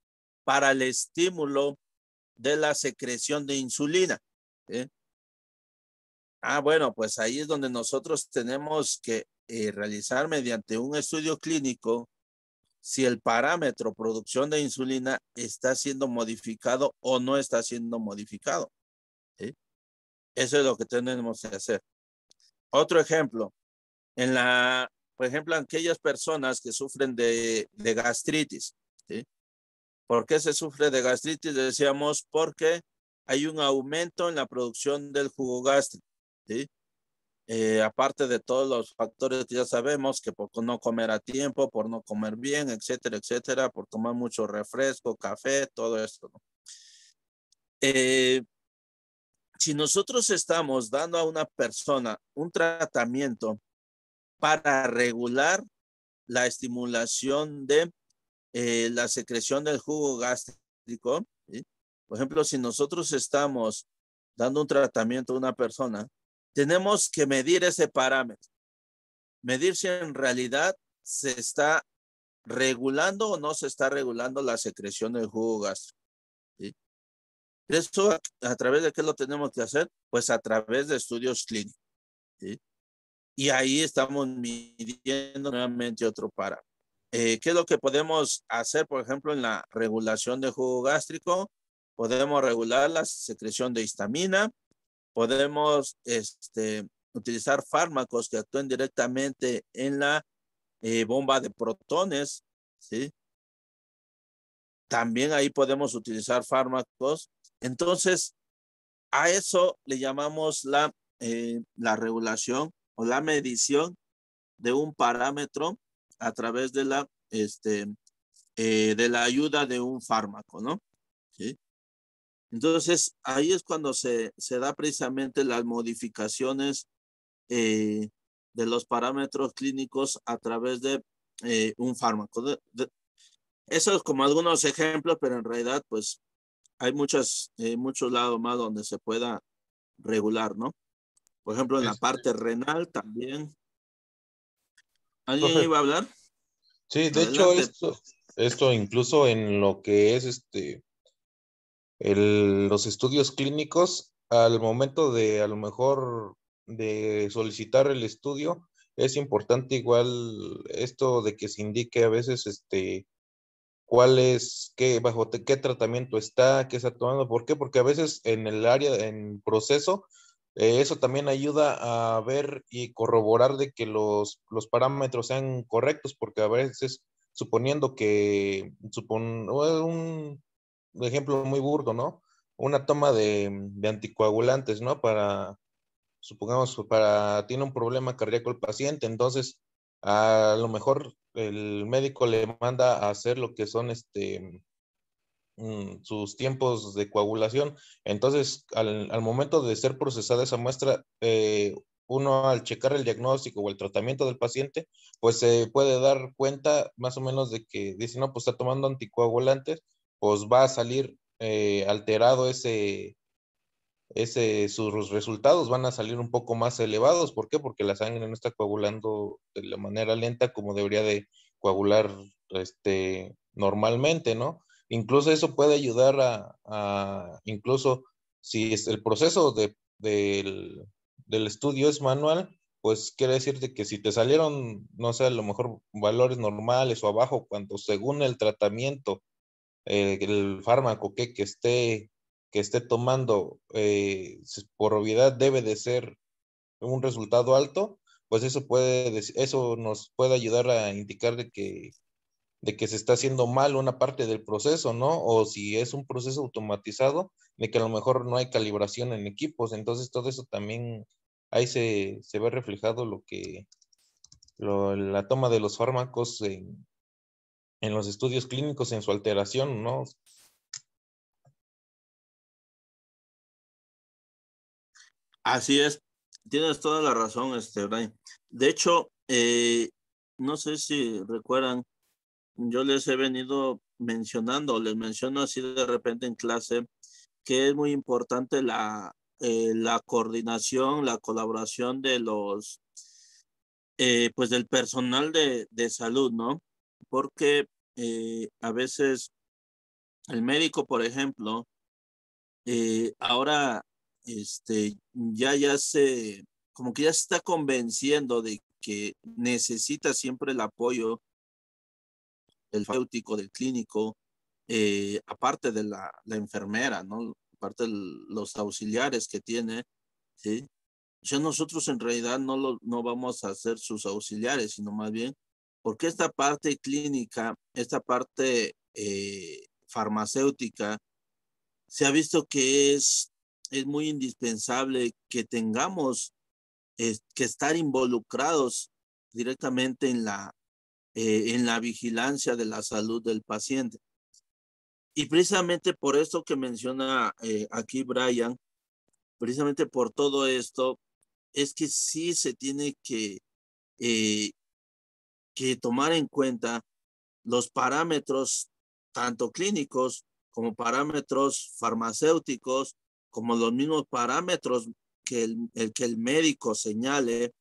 [SPEAKER 2] para el estímulo de la secreción de insulina. Ah, bueno, pues ahí es donde nosotros tenemos que eh, realizar mediante un estudio clínico si el parámetro producción de insulina está siendo modificado o no está siendo modificado. Eso es lo que tenemos que hacer. Otro ejemplo, por ejemplo, aquellas personas que sufren de, gastritis. ¿sí? ¿Por qué se sufre de gastritis? Decíamos porque hay un aumento en la producción del jugo gástrico. Eh, aparte de todos los factores que ya sabemos, que por no comer a tiempo, por no comer bien, etcétera, etcétera, por tomar mucho refresco, café, todo esto. ¿no? Eh, si nosotros estamos dando a una persona un tratamiento para regular la estimulación de eh, la secreción del jugo gástrico. Por ejemplo, si nosotros estamos dando un tratamiento a una persona, tenemos que medir ese parámetro. Medir si en realidad se está regulando o no se está regulando la secreción del jugo gástrico. Eso a través de qué lo tenemos que hacer? Pues a través de estudios clínicos. Y ahí estamos midiendo nuevamente otro parámetro. Eh, ¿Qué es lo que podemos hacer, por ejemplo, en la regulación de jugo gástrico? Podemos regular la secreción de histamina, podemos este, utilizar fármacos que actúen directamente en la eh, bomba de protones, ¿sí? También ahí podemos utilizar fármacos. Entonces, a eso le llamamos la, eh, la regulación o la medición de un parámetro a través de la, este, eh, de la ayuda de un fármaco, ¿no? Entonces, ahí es cuando se, se da precisamente las modificaciones eh, de los parámetros clínicos a través de eh, un fármaco. eso es como algunos ejemplos, pero en realidad, pues, hay muchas, muchos lados más donde se pueda regular, ¿no? Por ejemplo, en la parte renal también. ¿Alguien iba a hablar?
[SPEAKER 6] Sí, de hecho, esto, esto incluso en lo que es este el, los estudios clínicos, al momento de a lo mejor de solicitar el estudio, es importante igual esto de que se indique a veces este cuál es, qué, bajo qué tratamiento está, qué está tomando. ¿Por qué? Porque a veces en el área, en proceso, eh, eso también ayuda a ver y corroborar de que los, los parámetros sean correctos, porque a veces, suponiendo que, supon, un ejemplo muy burdo, ¿no? Una toma de, de anticoagulantes, ¿no? Para, supongamos, para, tiene un problema cardíaco el paciente, entonces a lo mejor el médico le manda a hacer lo que son este mm, sus tiempos de coagulación. Entonces, al, al momento de ser procesada esa muestra, eh, uno al checar el diagnóstico o el tratamiento del paciente, pues se puede dar cuenta más o menos de que dice, no, pues está tomando anticoagulantes, pues va a salir eh, alterado ese, ese, sus resultados van a salir un poco más elevados. ¿Por qué? Porque la sangre no está coagulando de la manera lenta como debería de coagular este, normalmente, ¿no? Incluso eso puede ayudar a, incluso si es el proceso de, del, del estudio es manual, pues quiere decirte que si te salieron, no sé, a lo mejor valores normales o abajo, cuando según el tratamiento, eh, el fármaco que, que, esté, que esté tomando, eh, por obviedad debe de ser un resultado alto, pues eso puede, eso nos puede ayudar a indicar de que, de que se está haciendo mal una parte del proceso, ¿no? O si es un proceso automatizado, de que a lo mejor no hay calibración en equipos, entonces todo eso también ahí se, ve reflejado lo que la toma de los fármacos en, los estudios clínicos en su alteración, ¿no?
[SPEAKER 2] Así es, tienes toda la razón, este, Brian. De hecho, eh, no sé si recuerdan, yo les he venido mencionando, les menciono así de repente en clase, que es muy importante la, eh, la coordinación, la colaboración de los, eh, pues del personal de, de, salud, ¿no? Porque eh, a veces el médico, por ejemplo, ahora este, ya, ya se, como que ya se está convenciendo de que necesita siempre el apoyo del farmacéutico, del clínico, aparte de la, la enfermera, ¿no? parte de los auxiliares que tiene, ¿sí? Ya nosotros en realidad no, lo, no vamos a ser sus auxiliares, sino más bien porque esta parte clínica, esta parte eh, farmacéutica, se ha visto que es, es muy indispensable que tengamos que estar involucrados directamente en la, eh, en la vigilancia de la salud del paciente. Y precisamente por esto que menciona eh, aquí Brian, precisamente por todo esto, es que sí se tiene que, eh, que tomar en cuenta los parámetros tanto clínicos como parámetros farmacéuticos, como los mismos parámetros que el, que el médico señale.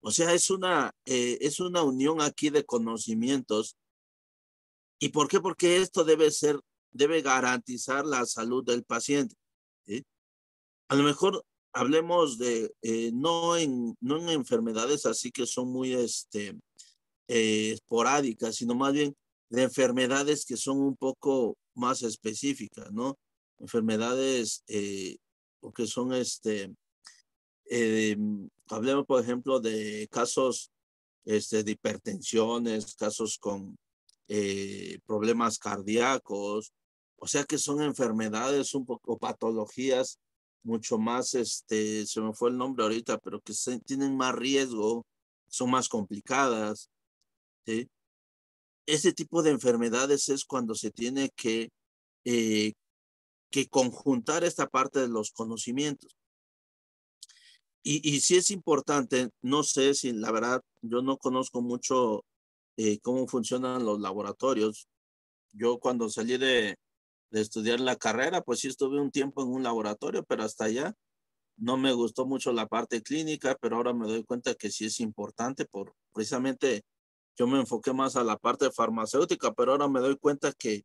[SPEAKER 2] O sea, es una, eh, es una unión aquí de conocimientos ¿Y por qué? Porque esto debe ser, debe garantizar la salud del paciente. A lo mejor hablemos de, eh, no, en, no en enfermedades así que son muy este, eh, esporádicas, sino más bien de enfermedades que son un poco más específicas, ¿no? Enfermedades eh, que son, este, hablemos por ejemplo de casos este, de hipertensiones, casos con eh, problemas cardíacos, o sea que son enfermedades un poco, patologías mucho más, este, se me fue el nombre ahorita, pero que tienen más riesgo, son más complicadas. ¿sí? Este tipo de enfermedades es cuando se tiene que, eh, que conjuntar esta parte de los conocimientos. Y, y sí es importante, no sé si la verdad, yo no conozco mucho eh, cómo funcionan los laboratorios. Yo cuando salí de, de estudiar la carrera, pues sí estuve un tiempo en un laboratorio, pero hasta allá no me gustó mucho la parte clínica, pero ahora me doy cuenta que sí es importante por precisamente yo me enfoqué más a la parte farmacéutica, pero ahora me doy cuenta que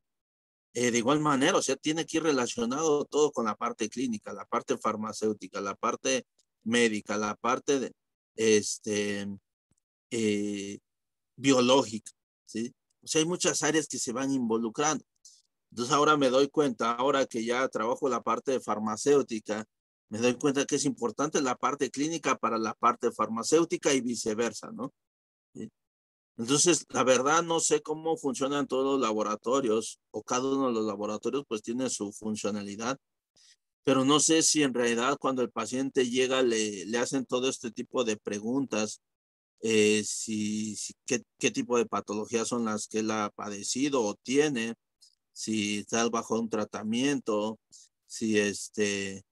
[SPEAKER 2] eh, de igual manera, o sea, tiene que ir relacionado todo con la parte clínica, la parte farmacéutica, la parte médica, la parte este, eh, biológica, ¿sí? O sea, hay muchas áreas que se van involucrando. Entonces ahora me doy cuenta, ahora que ya trabajo la parte farmacéutica, me doy cuenta que es importante la parte clínica para la parte farmacéutica y viceversa, ¿no? Entonces, la verdad no sé cómo funcionan todos los laboratorios o cada uno de los laboratorios pues tiene su funcionalidad, pero no sé si en realidad cuando el paciente llega le, le hacen todo este tipo de preguntas eh, si, qué, qué, tipo de patologías son las que él ha padecido o tiene, si está bajo un tratamiento, si este,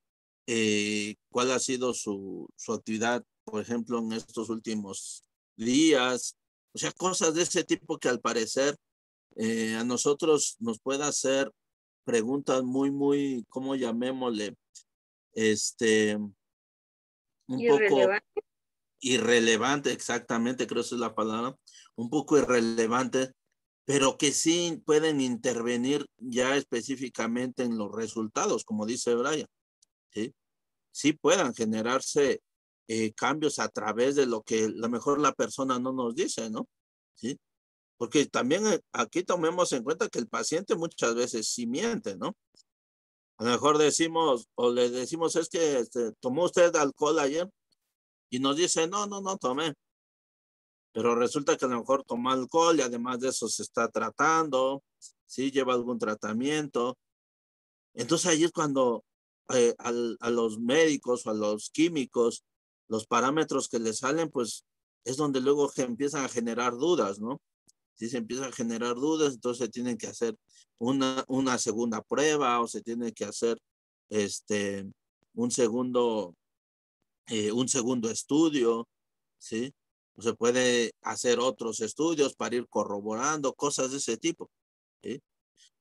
[SPEAKER 2] eh, cuál ha sido su, su actividad, por ejemplo, en estos últimos días, o sea, cosas de ese tipo que al parecer eh, a nosotros nos puede hacer preguntas muy, muy, ¿cómo llamémosle? Este, un poco irrelevante, exactamente, creo que esa es la palabra, un poco irrelevante, pero que sí pueden intervenir ya específicamente en los resultados, como dice Brian. Sí, sí puedan generarse eh, cambios a través de lo que a lo mejor la persona no nos dice, ¿no? Sí. Porque también eh, aquí tomemos en cuenta que el paciente muchas veces sí miente, ¿no? A lo mejor decimos, o le decimos, es que este, tomó usted alcohol ayer y nos dice, no, no, no tomé. Pero resulta que a lo mejor toma alcohol y además de eso se está tratando, sí, lleva algún tratamiento. Entonces ahí es cuando eh, a los médicos o a los químicos los parámetros que le salen, pues es donde luego se empiezan a generar dudas, ¿no? Si se empiezan a generar dudas, entonces tienen que hacer una, una segunda prueba o se tiene que hacer este, un segundo, eh, un segundo estudio, ¿sí? Se puede hacer otros estudios para ir corroborando cosas de ese tipo.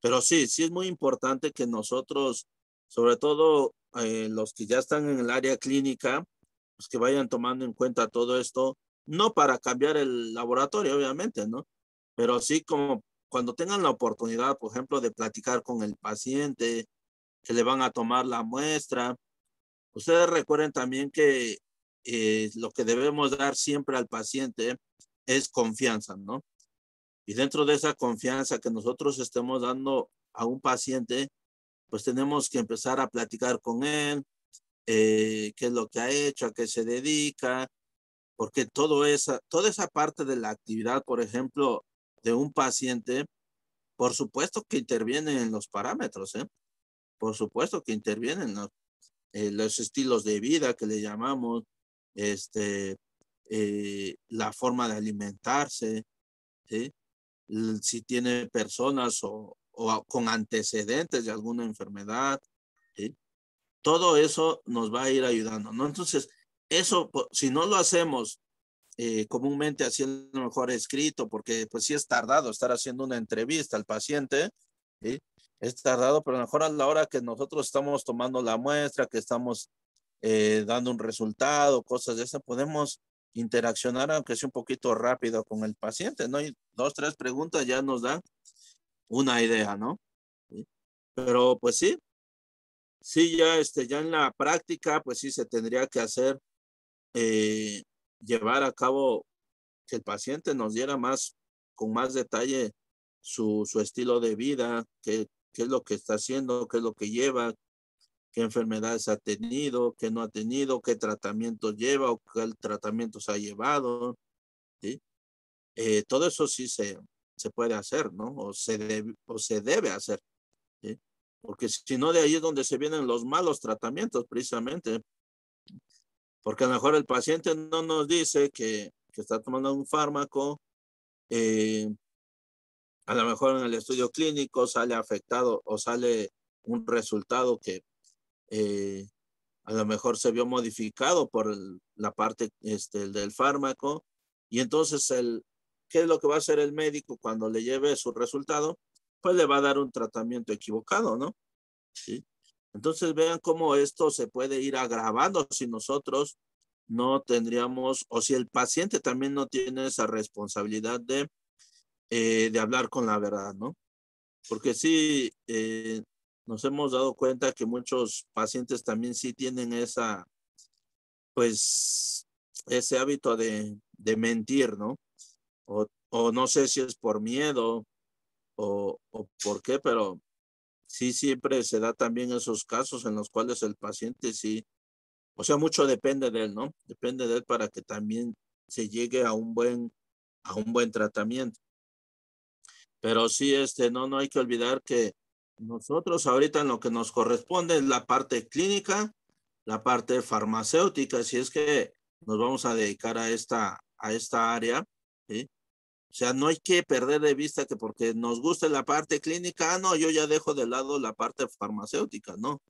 [SPEAKER 2] Pero sí, sí es muy importante que nosotros, sobre todo eh, los que ya están en el área clínica, pues que vayan tomando en cuenta todo esto, no para cambiar el laboratorio, obviamente, ¿no? Pero sí como cuando tengan la oportunidad, por ejemplo, de platicar con el paciente, que le van a tomar la muestra. Ustedes recuerden también que eh, lo que debemos dar siempre al paciente es confianza, ¿no? Y dentro de esa confianza que nosotros estemos dando a un paciente, pues tenemos que empezar a platicar con él, eh, qué es lo que ha hecho, a qué se dedica, porque todo esa, toda esa parte de la actividad, por ejemplo, de un paciente, por supuesto que intervienen en los parámetros, ¿eh? Por supuesto que intervienen los, eh, los estilos de vida que le llamamos, este, eh, la forma de alimentarse, si tiene personas o, o, con antecedentes de alguna enfermedad, todo eso nos va a ir ayudando, ¿no? Entonces, eso, si no lo hacemos eh, comúnmente haciendo mejor escrito, porque pues sí es tardado estar haciendo una entrevista al paciente, es tardado, pero a lo mejor a la hora que nosotros estamos tomando la muestra, que estamos eh, dando un resultado, cosas de esas, podemos interaccionar, aunque sea un poquito rápido con el paciente, ¿no? Y dos, tres preguntas ya nos dan una idea, ¿no? Pero pues sí, sí, ya, este, ya en la práctica, pues sí se tendría que hacer, eh, llevar a cabo que el paciente nos diera más, con más detalle su, su estilo de vida, qué, qué es lo que está haciendo, qué es lo que lleva, qué enfermedades ha tenido, qué no ha tenido, qué tratamientos lleva o qué tratamientos ha llevado. ¿sí? Eh, todo eso sí se, se puede hacer, ¿no? O se, debe, o se debe hacer. ¿sí? porque si no de ahí es donde se vienen los malos tratamientos precisamente. Porque a lo mejor el paciente no nos dice que, que está tomando un fármaco, eh, a lo mejor en el estudio clínico sale afectado o sale un resultado que eh, a lo mejor se vio modificado por la parte este, del fármaco y entonces el, ¿qué es lo que va a hacer el médico cuando le lleve su resultado? pues le va a dar un tratamiento equivocado, ¿no? ¿Sí? Entonces vean cómo esto se puede ir agravando si nosotros no tendríamos, o si el paciente también no tiene esa responsabilidad de, eh, de hablar con la verdad, ¿no? Porque sí, eh, nos hemos dado cuenta que muchos pacientes también sí tienen esa, pues, ese hábito de, de mentir, ¿no? O, o no sé si es por miedo o, o por qué, pero sí siempre se da también esos casos en los cuales el paciente sí, o sea, mucho depende de él, ¿no? Depende de él para que también se llegue a un buen, a un buen tratamiento. Pero sí, este, no, no hay que olvidar que nosotros ahorita lo que nos corresponde es la parte clínica, la parte farmacéutica, si es que nos vamos a dedicar a esta, a esta área, ¿sí? sea, no hay que perder de vista que porque nos guste la parte clínica, ah, no, yo ya dejo de lado la parte farmacéutica, ¿no?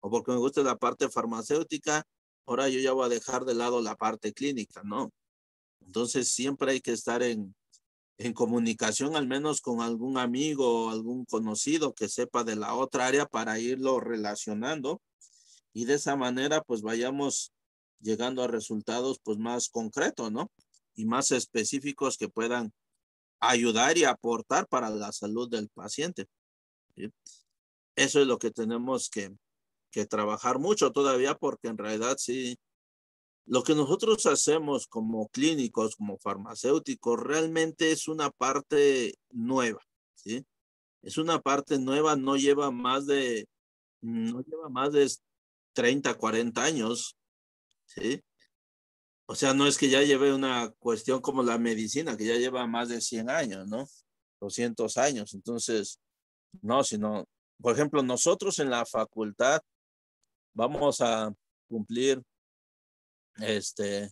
[SPEAKER 2] O porque me guste la parte farmacéutica, ahora yo ya voy a dejar de lado la parte clínica, ¿no? Entonces siempre hay que estar en, en comunicación al menos con algún amigo o algún conocido que sepa de la otra área para irlo relacionando y de esa manera pues vayamos llegando a resultados pues más concretos, ¿no? Y más específicos que puedan ayudar y aportar para la salud del paciente. Eso es lo que tenemos que, que trabajar mucho todavía porque en realidad sí, lo que nosotros hacemos como clínicos, como farmacéuticos, realmente es una parte nueva, ¿sí? Es una parte nueva, no lleva más de, no lleva más de 30, 40 años, ¿sí? O sea, no es que ya lleve una cuestión como la medicina, que ya lleva más de 100 años, ¿no? 200 años. Entonces, no, sino, por ejemplo, nosotros en la facultad vamos a cumplir este,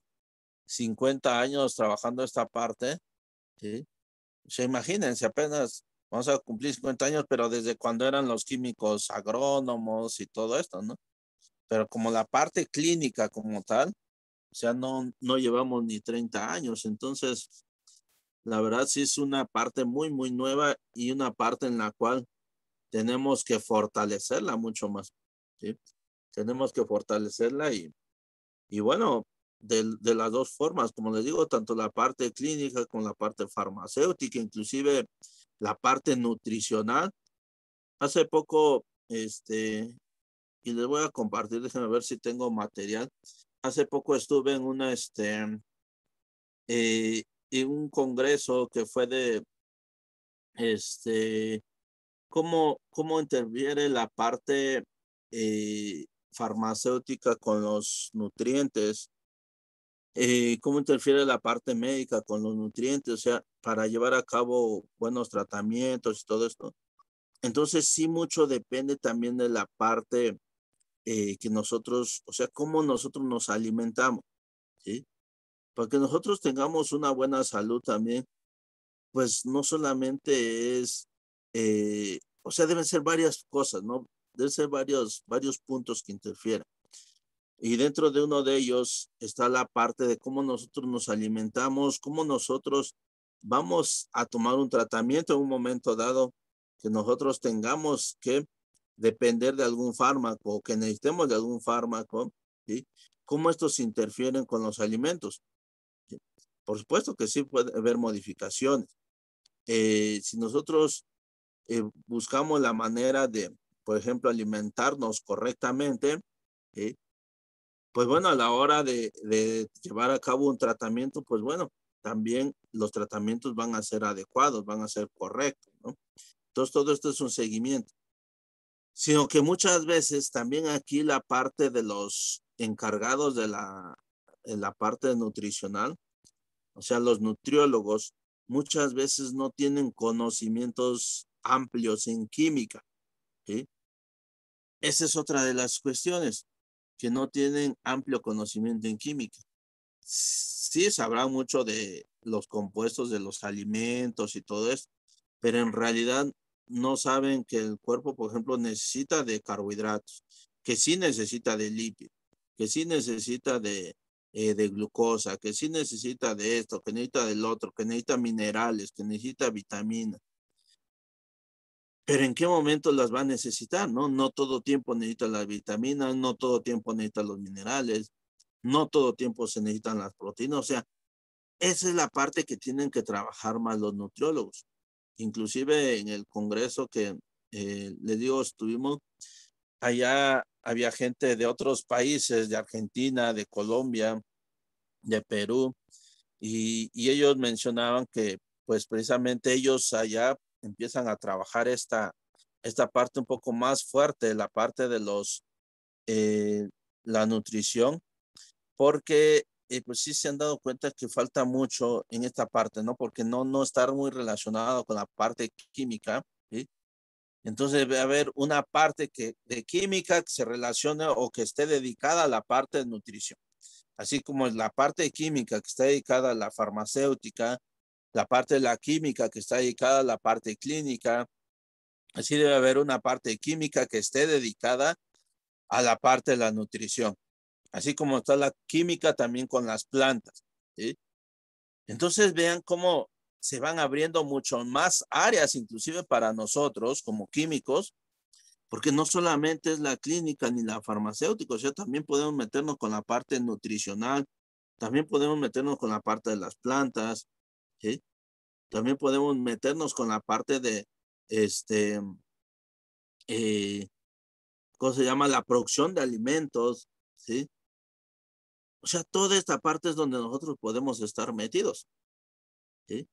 [SPEAKER 2] 50 años trabajando esta parte, ¿sí? Se imagínense, apenas vamos a cumplir 50 años, pero desde cuando eran los químicos agrónomos y todo esto, ¿no? Pero como la parte clínica como tal, o sea, no, no llevamos ni 30 años, entonces, la verdad sí es una parte muy, muy nueva y una parte en la cual tenemos que fortalecerla mucho más, ¿sí? Tenemos que fortalecerla y, y bueno, de, de, las dos formas, como les digo, tanto la parte clínica como la parte farmacéutica, inclusive la parte nutricional. Hace poco, este, y les voy a compartir, déjenme ver si tengo material. Hace poco estuve en una, este, eh, en un congreso que fue de, este, cómo, cómo interviene la parte eh, farmacéutica con los nutrientes, eh, cómo interfiere la parte médica con los nutrientes, o sea, para llevar a cabo buenos tratamientos y todo esto. Entonces, sí, mucho depende también de la parte eh, que nosotros, o sea, cómo nosotros nos alimentamos, ¿sí? Para que nosotros tengamos una buena salud también, pues no solamente es, eh, o sea, deben ser varias cosas, ¿no? Deben ser varios, varios puntos que interfieren. Y dentro de uno de ellos está la parte de cómo nosotros nos alimentamos, cómo nosotros vamos a tomar un tratamiento en un momento dado que nosotros tengamos que depender de algún fármaco o que necesitemos de algún fármaco, ¿sí? ¿Cómo estos interfieren con los alimentos? Por supuesto que sí puede haber modificaciones. Eh, si nosotros eh, buscamos la manera de, por ejemplo, alimentarnos correctamente, pues bueno, a la hora de, llevar a cabo un tratamiento, pues bueno, también los tratamientos van a ser adecuados, van a ser correctos, ¿no? Entonces, todo esto es un seguimiento. Sino que muchas veces también aquí la parte de los encargados de la, de la parte nutricional, o sea, los nutriólogos, muchas veces no tienen conocimientos amplios en química. Esa es otra de las cuestiones, que no tienen amplio conocimiento en química. Sí sabrán mucho de los compuestos de los alimentos y todo esto, pero en realidad no saben que el cuerpo, por ejemplo, necesita de carbohidratos, que sí necesita de lípidos, que sí necesita de, eh, de glucosa, que sí necesita de esto, que necesita del otro, que necesita minerales, que necesita vitaminas pero en qué momento las va a necesitar, ¿no? No todo tiempo necesita las vitaminas, no todo tiempo necesita los minerales, no todo tiempo se necesitan las proteínas, o sea, esa es la parte que tienen que trabajar más los nutriólogos. Inclusive en el congreso que eh, les digo, estuvimos, allá había gente de otros países, de Argentina, de Colombia, de Perú, y, y ellos mencionaban que pues precisamente ellos allá empiezan a trabajar esta, esta parte un poco más fuerte, la parte de los, eh, la nutrición, porque eh, pues sí se han dado cuenta que falta mucho en esta parte, ¿no? Porque no, no estar muy relacionado con la parte química, ¿sí? Entonces debe haber una parte que, de química que se relacione o que esté dedicada a la parte de nutrición. Así como la parte de química que está dedicada a la farmacéutica, la parte de la química que está dedicada a la parte clínica. Así debe haber una parte química que esté dedicada a la parte de la nutrición. Así como está la química también con las plantas. Entonces vean cómo se van abriendo mucho más áreas, inclusive para nosotros como químicos, porque no solamente es la clínica ni la farmacéutica, o sea, también podemos meternos con la parte nutricional, también podemos meternos con la parte de las plantas, También podemos meternos con la parte de, este, eh, ¿cómo se llama? La producción de alimentos, ¿sí? O sea, toda esta parte es donde nosotros podemos estar metidos, ¿sí?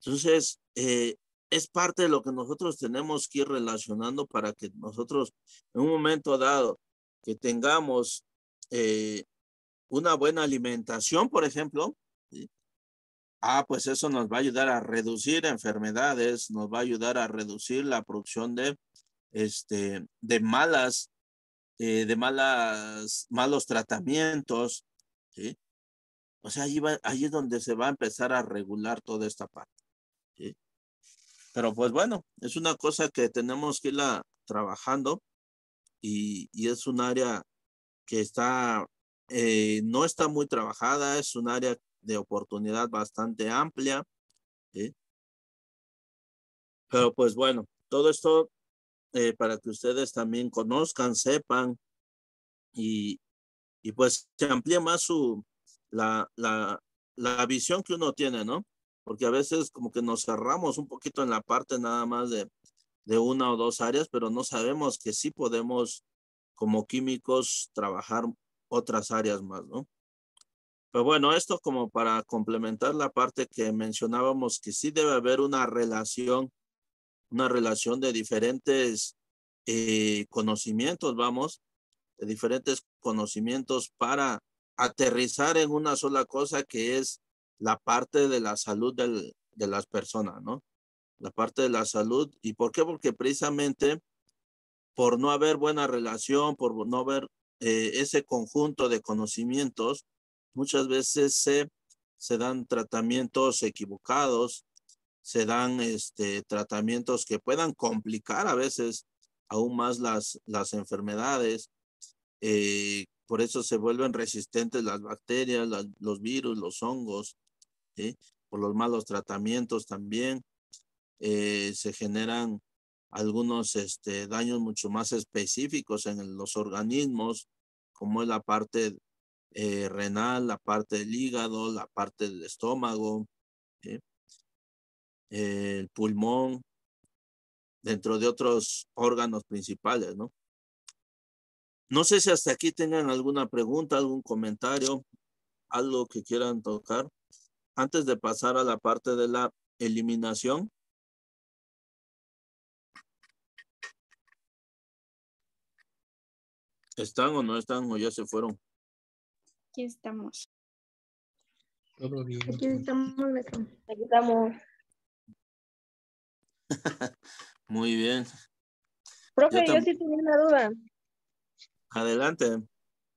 [SPEAKER 2] Entonces, eh, es parte de lo que nosotros tenemos que ir relacionando para que nosotros en un momento dado que tengamos eh, una buena alimentación, por ejemplo, ah, pues eso nos va a ayudar a reducir enfermedades, nos va a ayudar a reducir la producción de, este, de malas, eh, de malas, malos tratamientos, ¿sí? O sea, ahí, va, ahí es donde se va a empezar a regular toda esta parte. Pero pues bueno, es una cosa que tenemos que irla trabajando y, y es un área que está, eh, no está muy trabajada, es un área de oportunidad bastante amplia. Pero pues bueno, todo esto eh, para que ustedes también conozcan, sepan y, y pues se amplíe más su, la, la, la visión que uno tiene, ¿no? porque a veces como que nos cerramos un poquito en la parte nada más de, de una o dos áreas, pero no sabemos que sí podemos como químicos trabajar otras áreas más, ¿no? Pero bueno, esto como para complementar la parte que mencionábamos, que sí debe haber una relación, una relación de diferentes eh, conocimientos, vamos, de diferentes conocimientos para aterrizar en una sola cosa que es la parte de la salud de las personas, ¿no? La parte de la salud. ¿Y por qué? Porque precisamente por no haber buena relación, por no haber eh, ese conjunto de conocimientos, muchas veces se, se dan tratamientos equivocados, se dan este, tratamientos que puedan complicar a veces aún más las, las enfermedades. Eh, por eso se vuelven resistentes las bacterias, los virus, los hongos por los malos tratamientos también. Eh, se generan algunos este, daños mucho más específicos en los organismos, como es la parte eh, renal, la parte del hígado, la parte del estómago, el pulmón, dentro de otros órganos principales, ¿no? No sé si hasta aquí tengan alguna pregunta, algún comentario, algo que quieran tocar antes de pasar a la parte de la eliminación. ¿Están o no están o ya se fueron?
[SPEAKER 5] Aquí estamos.
[SPEAKER 1] Todo bien.
[SPEAKER 5] Aquí estamos,
[SPEAKER 7] Aquí estamos.
[SPEAKER 2] Muy bien.
[SPEAKER 7] Profe,
[SPEAKER 2] Yo
[SPEAKER 7] sí tenía una duda.
[SPEAKER 2] Adelante.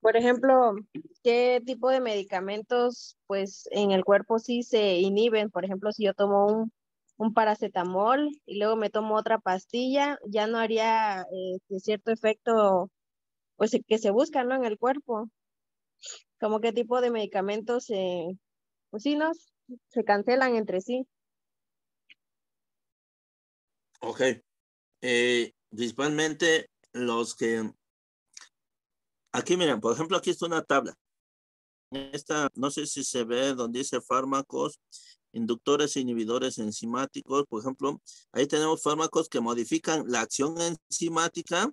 [SPEAKER 7] Por ejemplo, ¿qué tipo de medicamentos, pues, en el cuerpo sí se inhiben? Por ejemplo, si yo tomo un, un paracetamol y luego me tomo otra pastilla, ya no haría este, cierto efecto, pues, que se busca, ¿no? En el cuerpo. Como qué tipo de medicamentos se, pues sí, ¿no? Se cancelan entre sí.
[SPEAKER 2] Ok. Eh, principalmente los que... Aquí miren, por ejemplo, aquí está una tabla. Esta, no sé si se ve donde dice fármacos, inductores e inhibidores enzimáticos. Por ejemplo, ahí tenemos fármacos que modifican la acción enzimática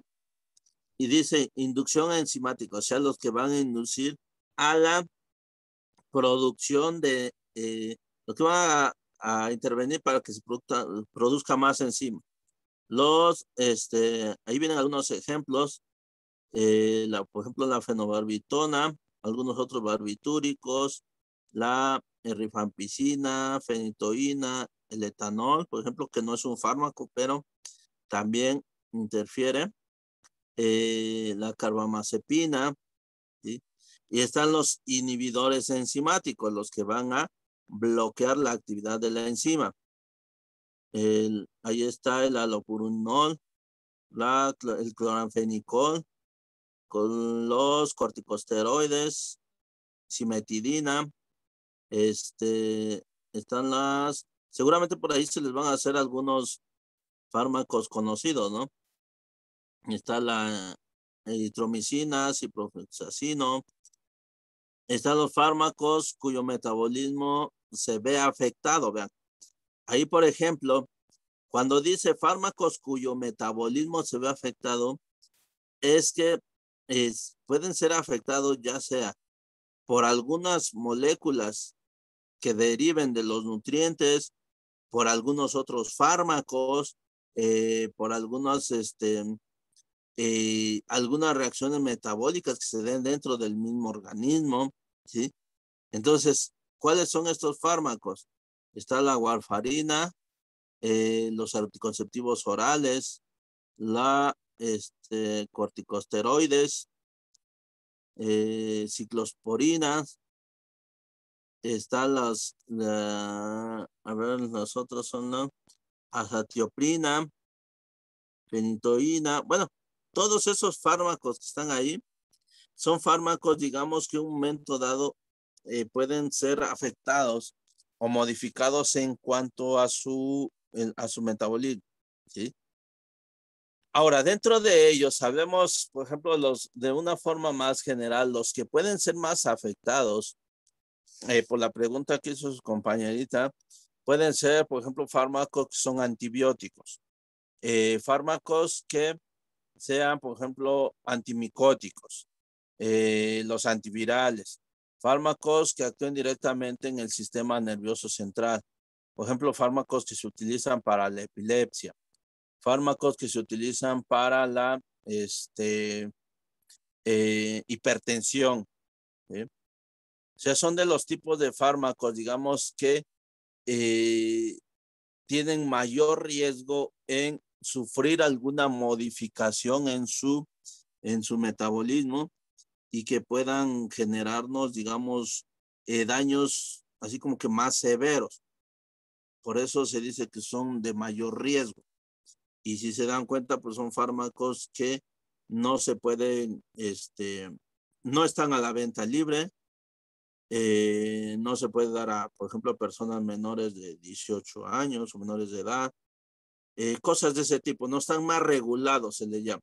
[SPEAKER 2] y dice inducción enzimática, o sea, los que van a inducir a la producción de, eh, lo que va a, intervenir para que se produzca, más enzima. Los, este, ahí vienen algunos ejemplos, eh, la, por ejemplo, la fenobarbitona, algunos otros barbitúricos, la rifampicina, fenitoína, el etanol, por ejemplo, que no es un fármaco, pero también interfiere, eh, la carbamazepina. Y están los inhibidores enzimáticos, los que van a bloquear la actividad de la enzima. El, ahí está el alopurinol, la, el cloranfenicol, con los corticosteroides, simetidina, este, están las, seguramente por ahí se les van a hacer algunos fármacos conocidos, ¿no? Está la eritromicina, ciprofloxacino, están los fármacos cuyo metabolismo se ve afectado, vean. Ahí, por ejemplo, cuando dice fármacos cuyo metabolismo se ve afectado, es que es, pueden ser afectados ya sea por algunas moléculas que deriven de los nutrientes, por algunos otros fármacos, eh, por algunas, este, eh, algunas reacciones metabólicas que se den dentro del mismo organismo, ¿sí? Entonces, ¿cuáles son estos fármacos? Está la warfarina, eh, los anticonceptivos orales, la este, corticosteroides, eh, ciclosporinas, están las, a ver, los otros son la azatioprina, fenitoína, bueno, todos esos fármacos que están ahí son fármacos, digamos, que en un momento dado eh, pueden ser afectados o modificados en cuanto a su, a su metabolismo, ¿sí? Ahora, dentro de ellos, sabemos, por ejemplo, los de una forma más general, los que pueden ser más afectados, eh, por la pregunta que hizo su compañerita, pueden ser, por ejemplo, fármacos que son antibióticos, eh, fármacos que sean, por ejemplo, antimicóticos, eh, los antivirales, fármacos que actúen directamente en el sistema nervioso central, por ejemplo, fármacos que se utilizan para la epilepsia, fármacos que se utilizan para la este, eh, hipertensión. O sea, son de los tipos de fármacos, digamos, que eh, tienen mayor riesgo en sufrir alguna modificación en su, en su metabolismo y que puedan generarnos, digamos, eh, daños así como que más severos. Por eso se dice que son de mayor riesgo. Y si se dan cuenta, pues son fármacos que no se pueden, este, no están a la venta libre. Eh, no se puede dar a, por ejemplo, a personas menores de 18 años o menores de edad. Eh, cosas de ese tipo, no están más regulados, se le llama.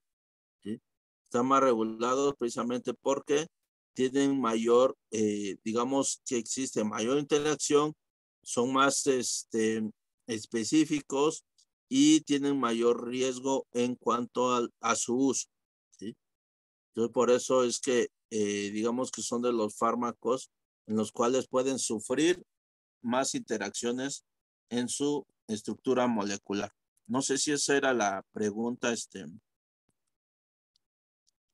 [SPEAKER 2] ¿sí? Están más regulados precisamente porque tienen mayor, eh, digamos que existe mayor interacción, son más este, específicos y tienen mayor riesgo en cuanto a, a su uso. Entonces, por eso es que eh, digamos que son de los fármacos en los cuales pueden sufrir más interacciones en su estructura molecular. No sé si esa era la pregunta, este,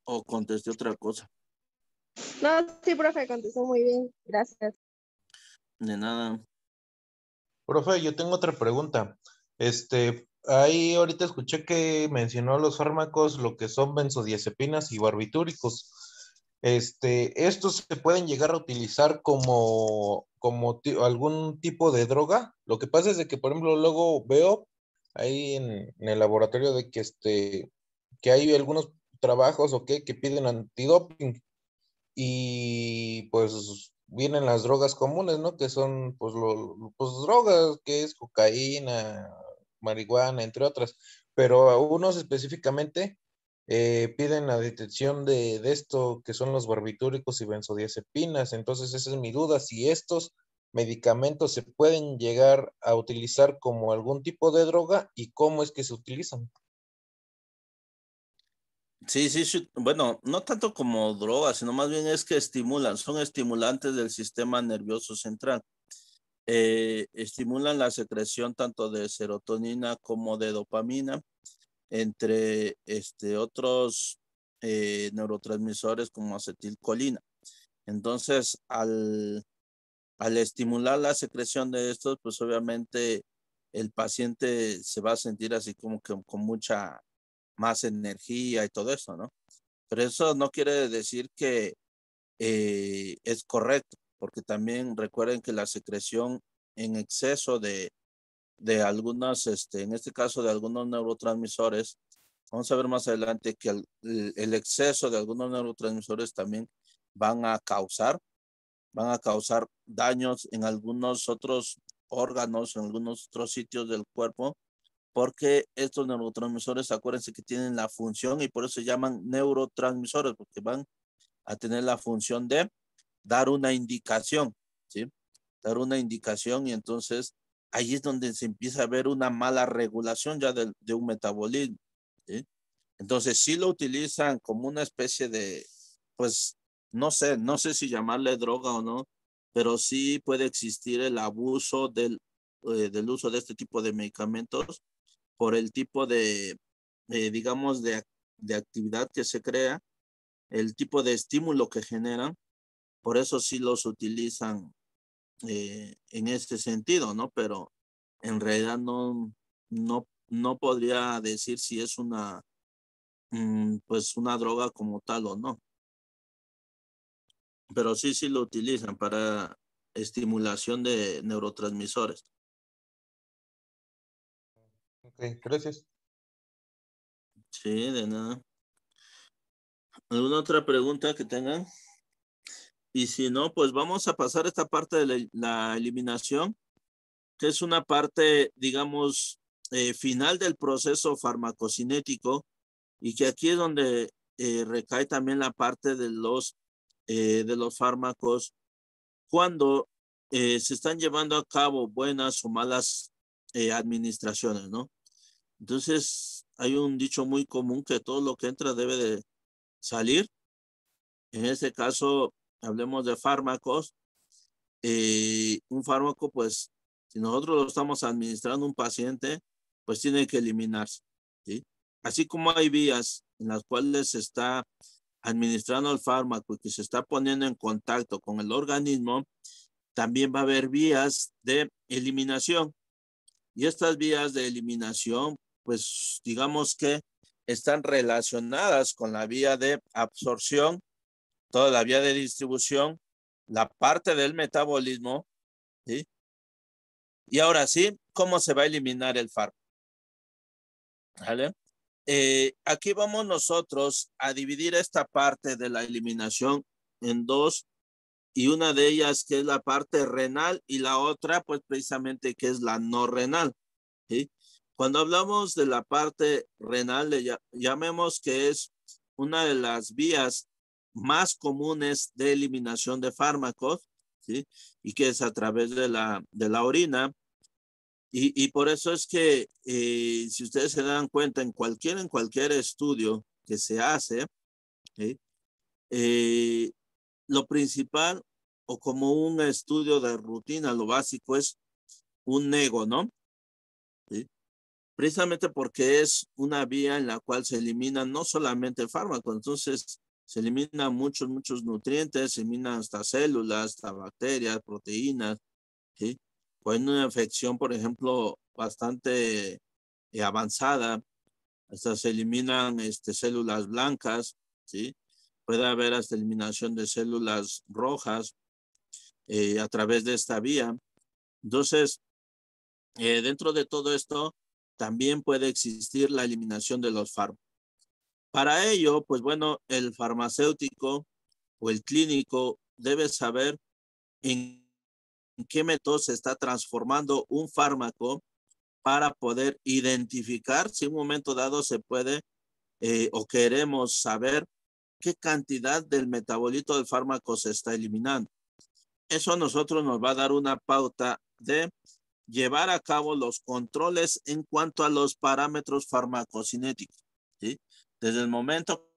[SPEAKER 2] o contesté otra cosa.
[SPEAKER 7] No, sí, profe, contestó muy bien. Gracias.
[SPEAKER 2] De nada.
[SPEAKER 6] Profe, yo tengo otra pregunta. Este, ahí ahorita escuché que mencionó los fármacos, lo que son benzodiazepinas y barbitúricos. Este, ¿estos se pueden llegar a utilizar como, como algún tipo de droga? Lo que pasa es de que, por ejemplo, luego veo ahí en, el laboratorio de que, este, que hay algunos trabajos o qué que piden antidoping y pues vienen las drogas comunes, ¿no? Que son pues, lo, pues drogas, que es cocaína, marihuana, entre otras, pero a unos específicamente eh, piden la detección de, de, esto que son los barbitúricos y benzodiazepinas. Entonces, esa es mi duda, si estos medicamentos se pueden llegar a utilizar como algún tipo de droga y cómo es que se utilizan.
[SPEAKER 2] Sí, sí, bueno, no tanto como drogas, sino más bien es que estimulan, son estimulantes del sistema nervioso central. Eh, estimulan la secreción tanto de serotonina como de dopamina, entre este, otros eh, neurotransmisores como acetilcolina. Entonces, al, al estimular la secreción de estos, pues obviamente el paciente se va a sentir así como que con mucha más energía y todo eso, ¿no? Pero eso no quiere decir que eh, es correcto. porque también recuerden que la secreción en exceso de, de algunas, este, en este caso de algunos neurotransmisores, vamos a ver más adelante que el, el exceso de algunos neurotransmisores también van a causar, van a causar daños en algunos otros órganos, en algunos otros sitios del cuerpo, porque estos neurotransmisores, acuérdense que tienen la función y por eso se llaman neurotransmisores, porque van a tener la función de dar una indicación, ¿sí? Dar una indicación y entonces ahí es donde se empieza a ver una mala regulación ya de, de un metabolismo, ¿sí? Entonces sí lo utilizan como una especie de, pues, no sé, no sé si llamarle droga o no, pero sí puede existir el abuso del, eh, del uso de este tipo de medicamentos por el tipo de, eh, digamos, de, de actividad que se crea, el tipo de estímulo que generan, por eso sí los utilizan eh, en este sentido, ¿no? Pero en realidad no, no, no podría decir si es una, mm, pues una droga como tal o no. Pero sí, sí lo utilizan para estimulación de neurotransmisores.
[SPEAKER 6] Ok, gracias.
[SPEAKER 2] Sí, de nada. ¿Alguna otra pregunta que tengan? Y si no, pues vamos a pasar a esta parte de la, la eliminación, que es una parte, digamos, eh, final del proceso farmacocinético y que aquí es donde eh, recae también la parte de los, eh, de los fármacos cuando se están llevando a cabo buenas o malas administraciones, ¿no? Entonces, hay un dicho muy común que todo lo que entra debe de salir. En este caso, hablemos de fármacos. Eh, un fármaco, pues, si nosotros lo estamos administrando a un paciente, pues tiene que eliminarse. ¿sí? Así como hay vías en las cuales se está administrando el fármaco y que se está poniendo en contacto con el organismo, también va a haber vías de eliminación. Y estas vías de eliminación, pues digamos que están relacionadas con la vía de absorción, toda la vía de distribución, la parte del metabolismo, ¿sí? Y ahora sí, ¿cómo se va a eliminar el fármaco? ¿Vale? Eh, aquí vamos nosotros a dividir esta parte de la eliminación en dos y una de ellas que es la parte renal y la otra pues precisamente que es la no renal. Cuando hablamos de la parte renal, le llamemos que es una de las vías más comunes de eliminación de fármacos. Y que es a través de la, de la orina. Y, por eso es que, eh, si ustedes se dan cuenta, en cualquier, en cualquier estudio que se hace, eh, lo principal o como un estudio de rutina, lo básico es un nego, ¿no? Precisamente porque es una vía en la cual se eliminan no solamente fármacos, entonces se eliminan muchos, muchos nutrientes, se eliminan hasta células, hasta bacterias, proteínas, ¿sí? Hay una infección, por ejemplo, bastante eh, avanzada, hasta se eliminan este, células blancas, ¿sí? Puede haber hasta eliminación de células rojas eh, a través de esta vía. Entonces, eh, dentro de todo esto, también puede existir la eliminación de los fármacos. Para ello, pues bueno, el farmacéutico o el clínico debe saber en qué método se está transformando un fármaco para poder identificar si en un momento dado se puede eh, o queremos saber qué cantidad del metabolito del fármaco se está eliminando. Eso a nosotros nos va a dar una pauta de llevar a cabo los controles en cuanto a los parámetros farmacocinéticos. Desde el momento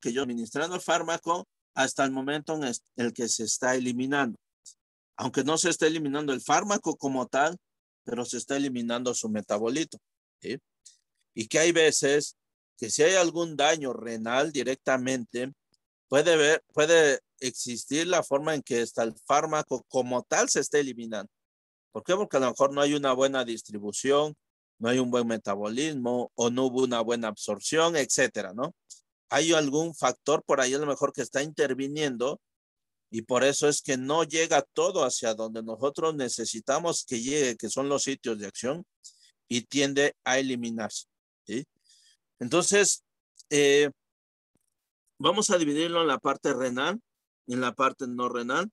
[SPEAKER 2] que yo administrando el fármaco hasta el momento en el que se está eliminando. Aunque no se esté eliminando el fármaco como tal, pero se está eliminando su metabolito. Y que hay veces que si hay algún daño renal directamente, puede, ver, puede existir la forma en que está el fármaco como tal se está eliminando. ¿Por qué? Porque a lo mejor no hay una buena distribución, no hay un buen metabolismo o no hubo una buena absorción, etcétera, ¿no? Hay algún factor por ahí a lo mejor que está interviniendo Y por eso es que no llega todo hacia donde nosotros necesitamos que llegue, que son los sitios de acción, y tiende a eliminarse. Entonces, eh, vamos a dividirlo en la parte renal y en la parte no renal.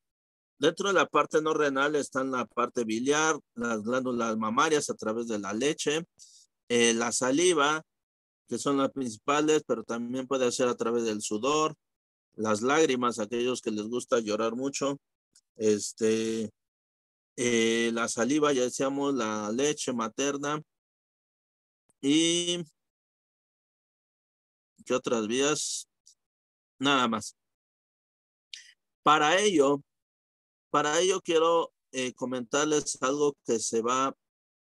[SPEAKER 2] Dentro de la parte no renal están la parte biliar, las glándulas mamarias a través de la leche, eh, la saliva, que son las principales, pero también puede ser a través del sudor, las lágrimas, aquellos que les gusta llorar mucho, este, eh, la saliva, ya decíamos, la leche materna y ¿qué otras vías? Nada más. Para ello, para ello quiero eh, comentarles algo que se va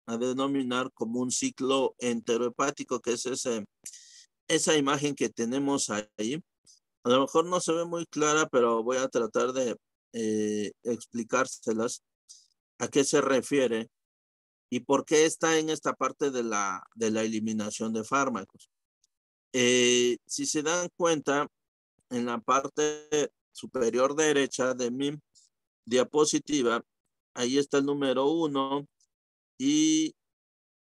[SPEAKER 2] a denominar como un ciclo enterohepático, que es ese, esa imagen que tenemos ahí. A lo mejor no se ve muy clara, pero voy a tratar de eh, explicárselas a qué se refiere y por qué está en esta parte de la, de la eliminación de fármacos. Eh, si se dan cuenta, en la parte superior derecha de mi diapositiva, ahí está el número uno, y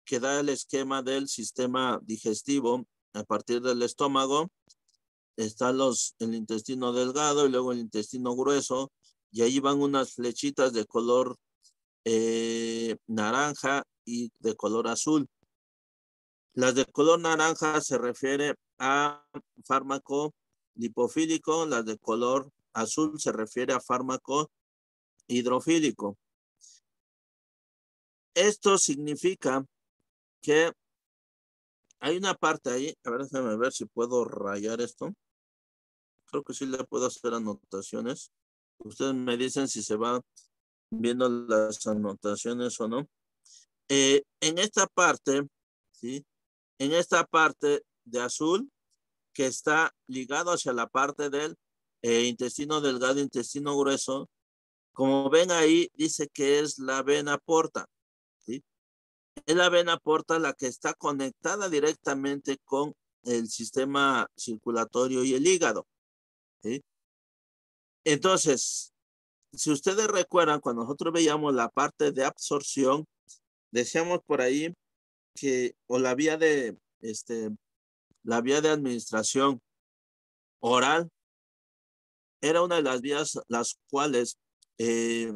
[SPEAKER 2] que da el esquema del sistema digestivo a partir del estómago. Está los, el intestino delgado y luego el intestino grueso y ahí van unas flechitas de color eh, naranja y de color azul. Las de color naranja se refiere a fármaco lipofílico, las de color azul se refiere a fármaco hidrofílico. Esto significa que hay una parte ahí, a ver, déjame ver si puedo rayar esto. Que sí le puedo hacer anotaciones. Ustedes me dicen si se va viendo las anotaciones o no. Eh, en esta parte, ¿sí? En esta parte de azul, que está ligado hacia la parte del eh, intestino delgado, intestino grueso, como ven ahí, dice que es la vena porta. Es la vena porta la que está conectada directamente con el sistema circulatorio y el hígado. Entonces, si ustedes recuerdan, cuando nosotros veíamos la parte de absorción, decíamos por ahí que, o la vía de, este, la vía de administración oral, era una de las vías las cuales eh,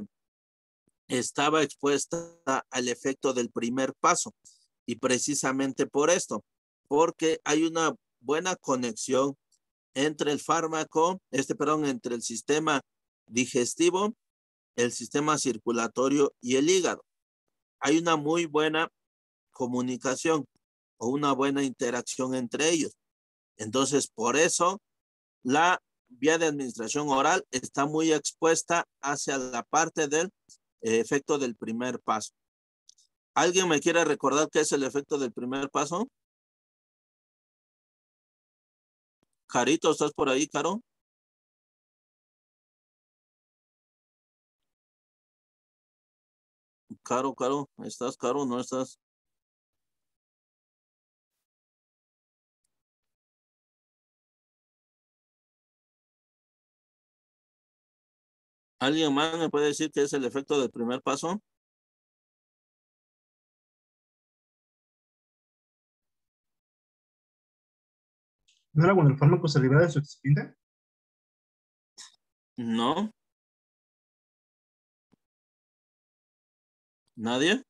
[SPEAKER 2] estaba expuesta al efecto del primer paso. Y precisamente por esto, porque hay una buena conexión entre el fármaco, este, perdón, entre el sistema digestivo, el sistema circulatorio y el hígado. Hay una muy buena comunicación o una buena interacción entre ellos. Entonces, por eso, la vía de administración oral está muy expuesta hacia la parte del efecto del primer paso. ¿Alguien me quiere recordar qué es el efecto del primer paso? Carito, ¿estás por ahí, Caro? Caro, Caro, ¿estás Caro? ¿No estás? ¿Alguien más me puede decir qué es el efecto del primer paso?
[SPEAKER 1] ¿No era cuando el fármaco se libera de su excipiente?
[SPEAKER 2] No. ¿Nadie?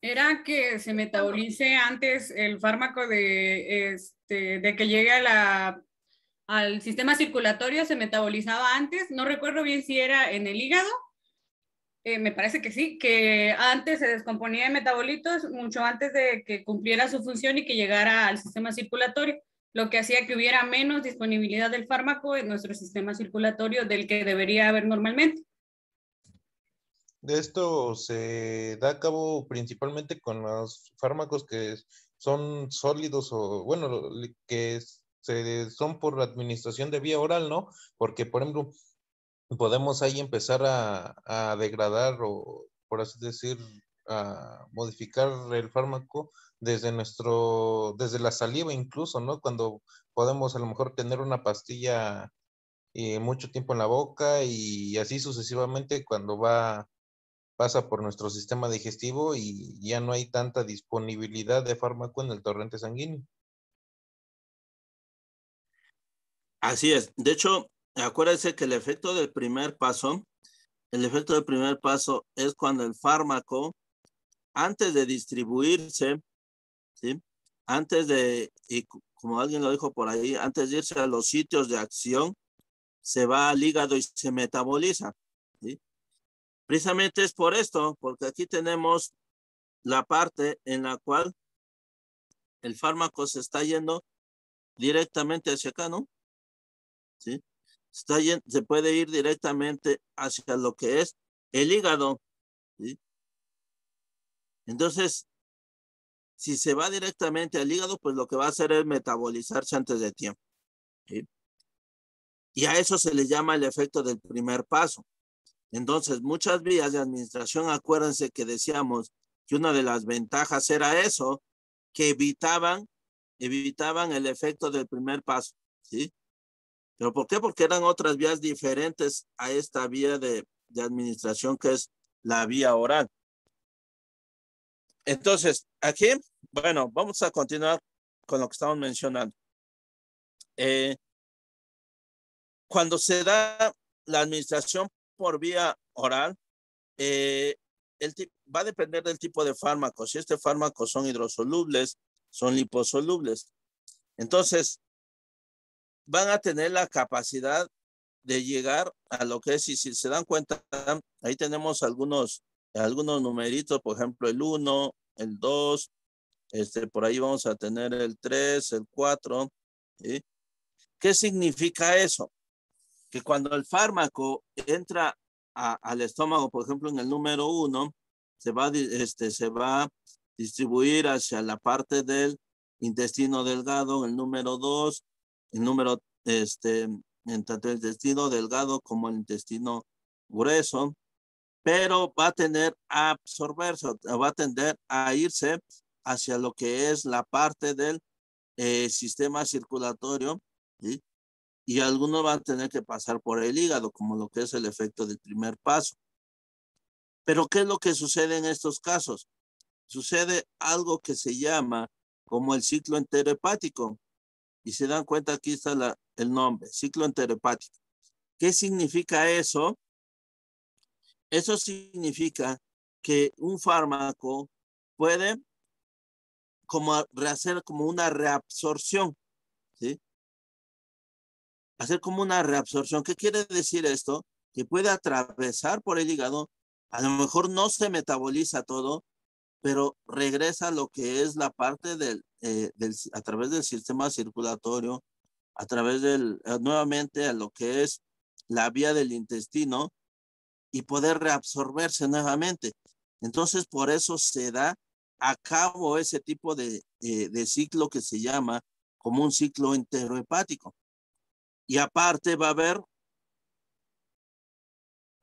[SPEAKER 8] Era que se metabolice antes el fármaco de, este, de que llegue a la al sistema circulatorio se metabolizaba antes, no recuerdo bien si era en el hígado, eh, me parece que sí, que antes se descomponía en metabolitos mucho antes de que cumpliera su función y que llegara al sistema circulatorio, lo que hacía que hubiera menos disponibilidad del fármaco en nuestro sistema circulatorio del que debería haber normalmente.
[SPEAKER 6] De esto se da a cabo principalmente con los fármacos que son sólidos o, bueno, que son por administración de vía oral, ¿no? Porque, por ejemplo, podemos ahí empezar a, degradar o, por así decir, a modificar el fármaco desde nuestro, desde la saliva incluso, ¿no? Cuando podemos a lo mejor tener una pastilla y mucho tiempo en la boca y así sucesivamente cuando va pasa por nuestro sistema digestivo y ya no hay tanta disponibilidad de fármaco en el torrente sanguíneo.
[SPEAKER 2] Así es. De hecho, acuérdense que el efecto del primer paso, el efecto del primer paso es cuando el fármaco, antes de distribuirse. Antes de, y como alguien lo dijo por ahí, antes de irse a los sitios de acción, se va al hígado y se metaboliza. ¿sí? Precisamente es por esto, porque aquí tenemos la parte en la cual el fármaco se está yendo directamente hacia acá, ¿no? ¿Sí? Está yendo, se puede ir directamente hacia lo que es el hígado. ¿sí? Entonces, si se va directamente al hígado, pues lo que va a hacer es metabolizarse antes de tiempo. Y a eso se le llama el efecto del primer paso. Entonces, muchas vías de administración, acuérdense que decíamos que una de las ventajas era eso, que evitaban, evitaban el efecto del primer paso, ¿sí? ¿Pero por qué? Porque eran otras vías diferentes a esta vía de, de administración que es la vía oral. Entonces, aquí, bueno, vamos a continuar con lo que estamos mencionando. Eh, cuando se da la administración por vía oral, eh, el va a depender del tipo de fármaco. Si este fármaco son hidrosolubles, son liposolubles. Entonces, van a tener la capacidad de llegar a lo que es, y si se dan cuenta, ahí tenemos algunos, algunos numeritos, por ejemplo, el 1, el 2, este, por ahí vamos a tener el 3, el 4. ¿Qué significa eso? Que cuando el fármaco entra al estómago, por ejemplo, en el número 1, se va, este, se va a distribuir hacia la parte del intestino delgado, el número 2, el número, este, en tanto el intestino delgado como el intestino grueso, pero va a tener a absorberse, va a tender a irse hacia lo que es la parte del eh, sistema circulatorio, y algunos van a tener que pasar por el hígado, como lo que es el efecto del primer paso. Pero ¿qué es lo que sucede en estos casos? Sucede algo que se llama como el ciclo enterohepático. Y se dan cuenta, aquí está la, el nombre, ciclo enterohepático. ¿Qué significa eso? Eso significa que un fármaco puede como hacer como una reabsorción, ¿sí? Hacer como una reabsorción. ¿Qué quiere decir esto? Que puede atravesar por el hígado, a lo mejor no se metaboliza todo, pero regresa lo que es la parte del, eh, del a través del sistema circulatorio, a través del, eh, nuevamente a lo que es la vía del intestino y poder reabsorberse nuevamente. Entonces, por eso se da a cabo ese tipo de, eh, de ciclo que se llama como un ciclo enterohepático. Y aparte va a haber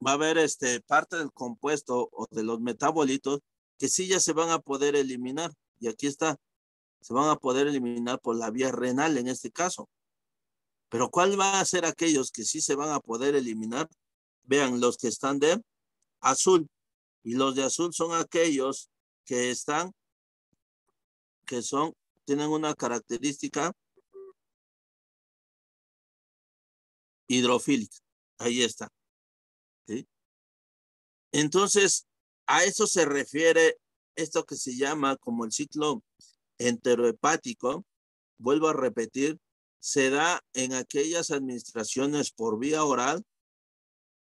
[SPEAKER 2] va a haber este parte del compuesto o de los metabolitos que sí ya se van a poder eliminar. Y aquí está, se van a poder eliminar por la vía renal en este caso. Pero ¿cuál va a ser aquellos que sí se van a poder eliminar? Vean, los que están de azul. Y los de azul son aquellos que están, que son, tienen una característica hidrofílica. Ahí está. Entonces, a eso se refiere esto que se llama como el ciclo enterohepático. Vuelvo a repetir, se da en aquellas administraciones por vía oral.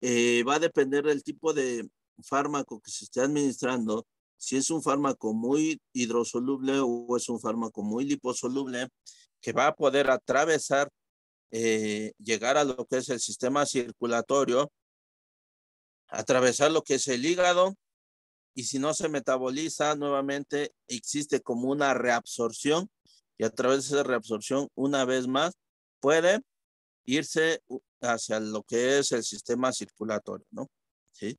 [SPEAKER 2] Eh, va a depender del tipo de fármaco que se esté administrando, si es un fármaco muy hidrosoluble o es un fármaco muy liposoluble, que va a poder atravesar, eh, llegar a lo que es el sistema circulatorio, atravesar lo que es el hígado, y si no se metaboliza nuevamente, existe como una reabsorción y a través de esa reabsorción, una vez más, puede irse hacia lo que es el sistema circulatorio, ¿no? Sí.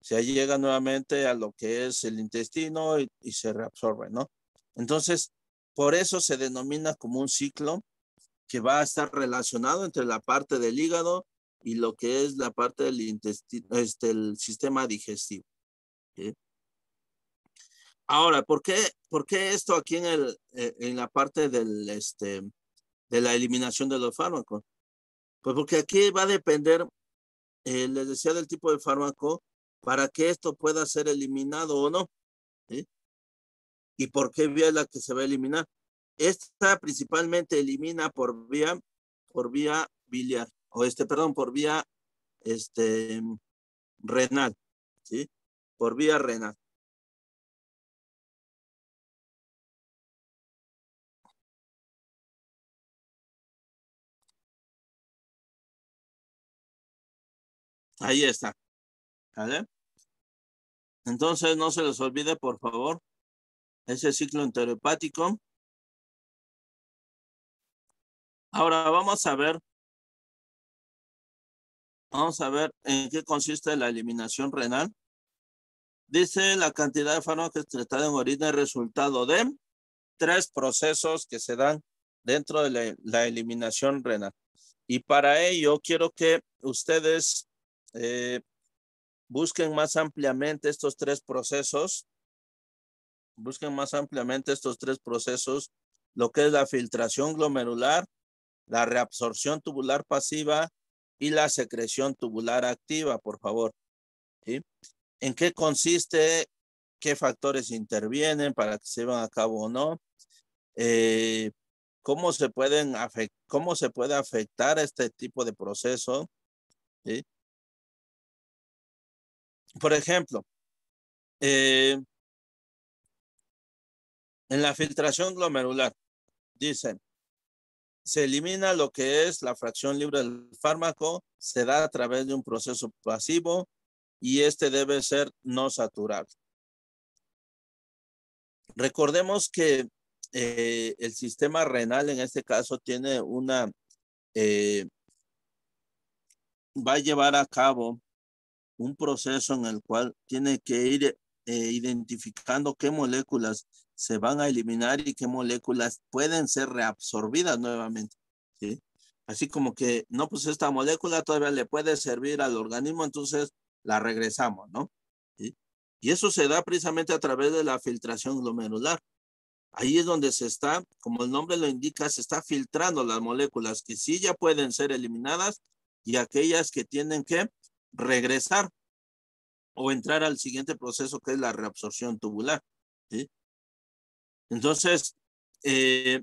[SPEAKER 2] Se llega nuevamente a lo que es el intestino y, y se reabsorbe, ¿no? Entonces, por eso se denomina como un ciclo que va a estar relacionado entre la parte del hígado y lo que es la parte del intestino, este, el sistema digestivo. ¿sí? Ahora, ¿por qué, ¿por qué esto aquí en, el, eh, en la parte del, este, de la eliminación de los fármacos? Pues porque aquí va a depender, eh, les decía, del tipo de fármaco para que esto pueda ser eliminado o no. ¿Y por qué vía es la que se va a eliminar? Esta principalmente elimina por vía, por vía biliar, o este, perdón, por vía este, renal, ¿sí? Por vía renal. Ahí está. Entonces, no se les olvide, por favor, ese ciclo enterohepático. Ahora vamos a ver, vamos a ver en qué consiste la eliminación renal. Dice la cantidad de fármacos tratados en orina es resultado de tres procesos que se dan dentro de la, la eliminación renal. Y para ello quiero que ustedes eh, busquen más ampliamente estos tres procesos. Busquen más ampliamente estos tres procesos, lo que es la filtración glomerular, la reabsorción tubular pasiva y la secreción tubular activa, por favor. ¿En qué consiste? ¿Qué factores intervienen para que se lleven a cabo o no? Eh, ¿Cómo se pueden cómo se puede afectar este tipo de proceso? ¿Sí? Por ejemplo, eh, en la filtración glomerular, dicen, se elimina lo que es la fracción libre del fármaco, se da a través de un proceso pasivo y este debe ser no saturable. Recordemos que eh, el sistema renal en este caso tiene una, eh, va a llevar a cabo un proceso en el cual tiene que ir eh, identificando qué moléculas se van a eliminar y qué moléculas pueden ser reabsorbidas nuevamente. ¿sí? Así como que, no, pues esta molécula todavía le puede servir al organismo, entonces la regresamos, ¿no? Y eso se da precisamente a través de la filtración glomerular. Ahí es donde se está, como el nombre lo indica, se está filtrando las moléculas que sí ya pueden ser eliminadas y aquellas que tienen que regresar o entrar al siguiente proceso que es la reabsorción tubular. ¿sí? Entonces, eh,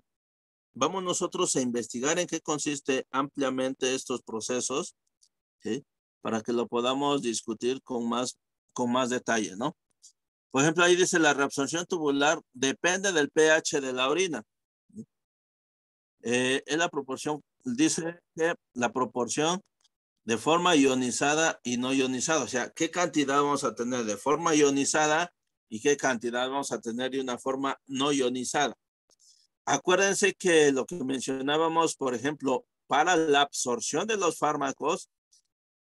[SPEAKER 2] vamos nosotros a investigar en qué consiste ampliamente estos procesos, ¿sí? para que lo podamos discutir con más, con más detalle, ¿no? Por ejemplo, ahí dice la reabsorción tubular depende del pH de la orina. Eh, es la proporción, dice que la proporción de forma ionizada y no ionizada. O sea, ¿qué cantidad vamos a tener de forma ionizada y qué cantidad vamos a tener de una forma no ionizada? Acuérdense que lo que mencionábamos, por ejemplo, para la absorción de los fármacos,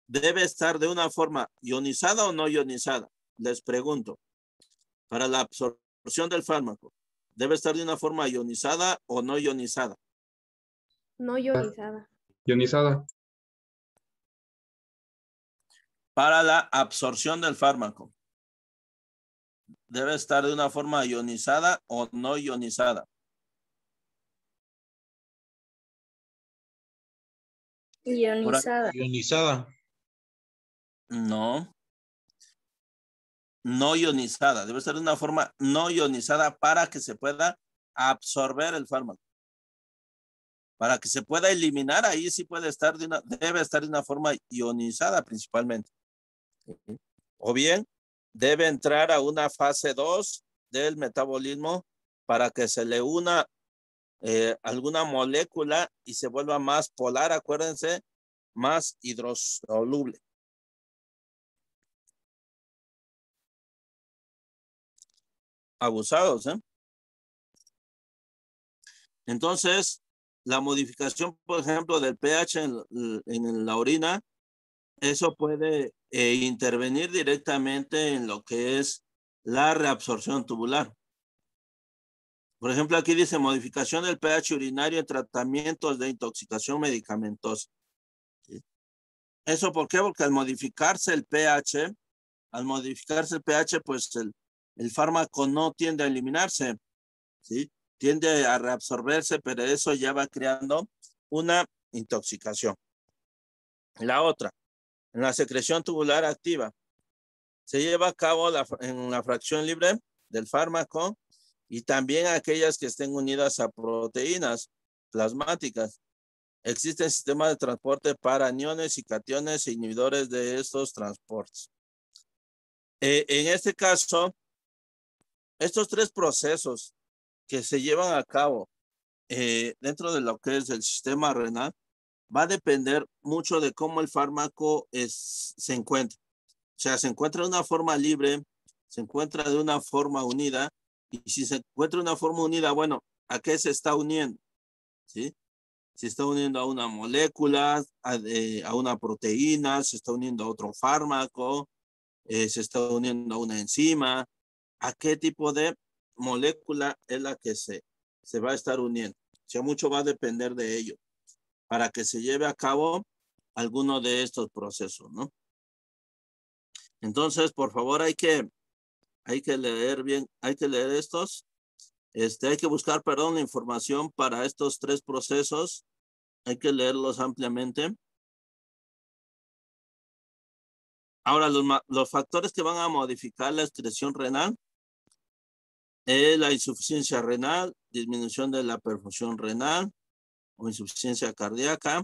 [SPEAKER 2] debe estar de una forma ionizada o no ionizada. Les pregunto, para la absorción del fármaco, ¿debe estar de una forma ionizada o no ionizada?
[SPEAKER 7] No ionizada.
[SPEAKER 3] Ionizada
[SPEAKER 2] para la absorción del fármaco. Debe estar de una forma ionizada o no ionizada.
[SPEAKER 7] Ionizada.
[SPEAKER 6] Ionizada.
[SPEAKER 2] No. No ionizada. Debe estar de una forma no ionizada para que se pueda absorber el fármaco. Para que se pueda eliminar, ahí sí puede estar de una, debe estar de una forma ionizada principalmente. O bien debe entrar a una fase 2 del metabolismo para que se le una eh, alguna molécula y se vuelva más polar, acuérdense, más hidrosoluble. Abusados, ¿eh? Entonces, la modificación, por ejemplo, del pH en la orina eso puede eh, intervenir directamente en lo que es la reabsorción tubular. Por ejemplo, aquí dice modificación del pH urinario en tratamientos de intoxicación medicamentosa. ¿Eso por qué? Porque al modificarse el pH, al modificarse el pH, pues el, el fármaco no tiende a eliminarse, ¿sí? Tiende a reabsorberse, pero eso ya va creando una intoxicación. La otra, en la secreción tubular activa, se lleva a cabo en la fracción libre del fármaco y también aquellas que estén unidas a proteínas plasmáticas. Existen sistemas de transporte para aniones y cationes e inhibidores de estos transportes. Eh, en este caso, estos tres procesos que se llevan a cabo eh, dentro de lo que es el sistema renal va a depender mucho de cómo el fármaco es, se encuentra. O sea, se encuentra de una forma libre, se encuentra de una forma unida, y si se encuentra de una forma unida, bueno, ¿a qué se está uniendo? ¿Sí? Se está uniendo a una molécula, a, a una proteína, se está uniendo a otro fármaco, eh, se está uniendo a una enzima. ¿A qué tipo de molécula es la que se, se va a estar uniendo? O sea, mucho va a depender de ello para que se lleve a cabo alguno de estos procesos, ¿no? Entonces, por favor, hay que, hay que leer bien, hay que leer estos. Este, hay que buscar, perdón, información para estos tres procesos. Hay que leerlos ampliamente. Ahora, los, los factores que van a modificar la excreción renal es la insuficiencia renal, disminución de la perfusión renal o insuficiencia cardíaca,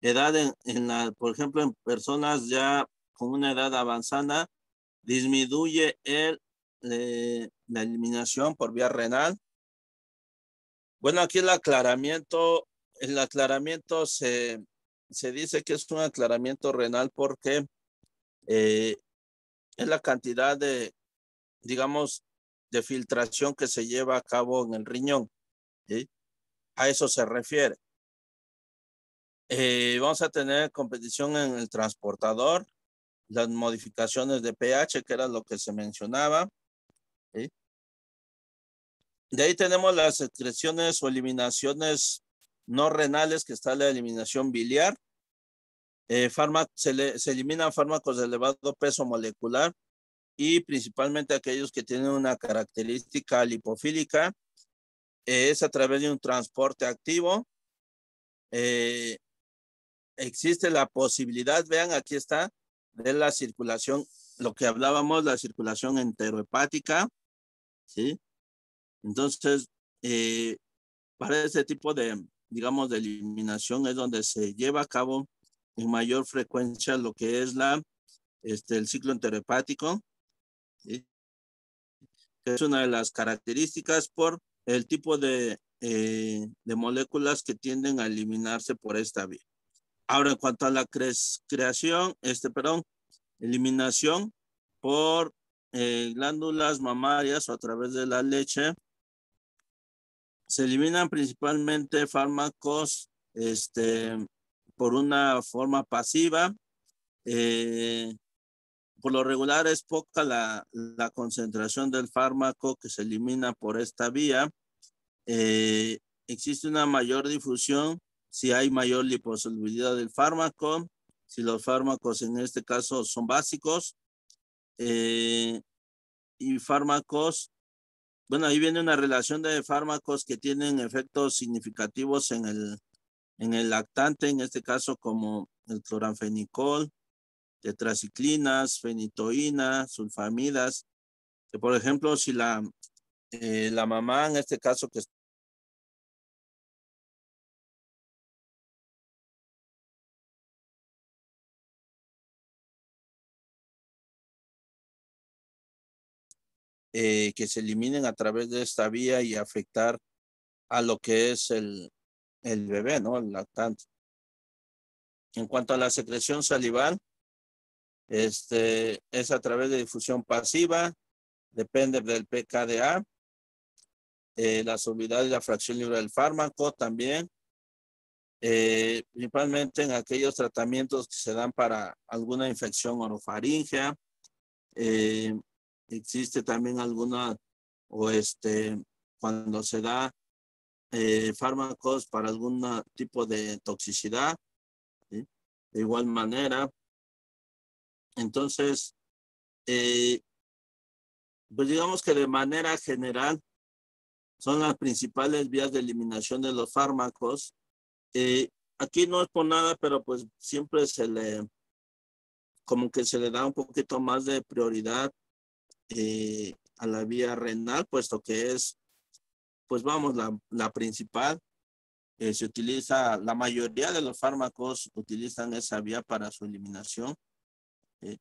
[SPEAKER 2] edad en, en la, por ejemplo, en personas ya con una edad avanzada, disminuye el, eh, la eliminación por vía renal. Bueno, aquí el aclaramiento, el aclaramiento se, se dice que es un aclaramiento renal porque eh, es la cantidad de, digamos, de filtración que se lleva a cabo en el riñón. ¿sí? A eso se refiere. Eh, vamos a tener competición en el transportador, las modificaciones de pH, que era lo que se mencionaba. ¿sí? De ahí tenemos las excreciones o eliminaciones no renales, que está la eliminación biliar. Eh, se, se eliminan fármacos de elevado peso molecular y principalmente aquellos que tienen una característica lipofílica. Es a través de un transporte activo. Eh, existe la posibilidad, vean, aquí está, de la circulación, lo que hablábamos, la circulación enterohepática, ¿sí? Entonces, eh, para ese tipo de, digamos, de eliminación es donde se lleva a cabo en mayor frecuencia lo que es la, este, el ciclo enterohepático, ¿sí? es una de las características por el tipo de, eh, de moléculas que tienden a eliminarse por esta vía. Ahora, en cuanto a la creación, este, perdón, eliminación por eh, glándulas mamarias o a través de la leche, se eliminan principalmente fármacos este, por una forma pasiva. Eh, por lo regular es poca la, la, concentración del fármaco que se elimina por esta vía. Eh, existe una mayor difusión si hay mayor liposolubilidad del fármaco, si los fármacos en este caso son básicos, eh, y fármacos, bueno, ahí viene una relación de fármacos que tienen efectos significativos en el, en el lactante, en este caso como el cloranfenicol, tetraciclinas, fenitoína, sulfamidas, que por ejemplo, si la, eh, la mamá en este caso que Eh, que se eliminen a través de esta vía y afectar a lo que es el, el bebé, ¿no? El lactante. En cuanto a la secreción salival, este, es a través de difusión pasiva, depende del PKDA, eh, la solubilidad y la fracción libre del fármaco también, eh, principalmente en aquellos tratamientos que se dan para alguna infección orofaringea, eh, existe también alguna, o este, cuando se da fármacos para algún tipo de toxicidad, de igual manera. Entonces, eh, pues digamos que de manera general son las principales vías de eliminación de los fármacos. Eh, aquí no es por nada, pero pues siempre se le, como que se le da un poquito más de prioridad eh, a la vía renal, puesto que es, pues vamos, la, la principal. Eh, se utiliza, la mayoría de los fármacos utilizan esa vía para su eliminación. Eh,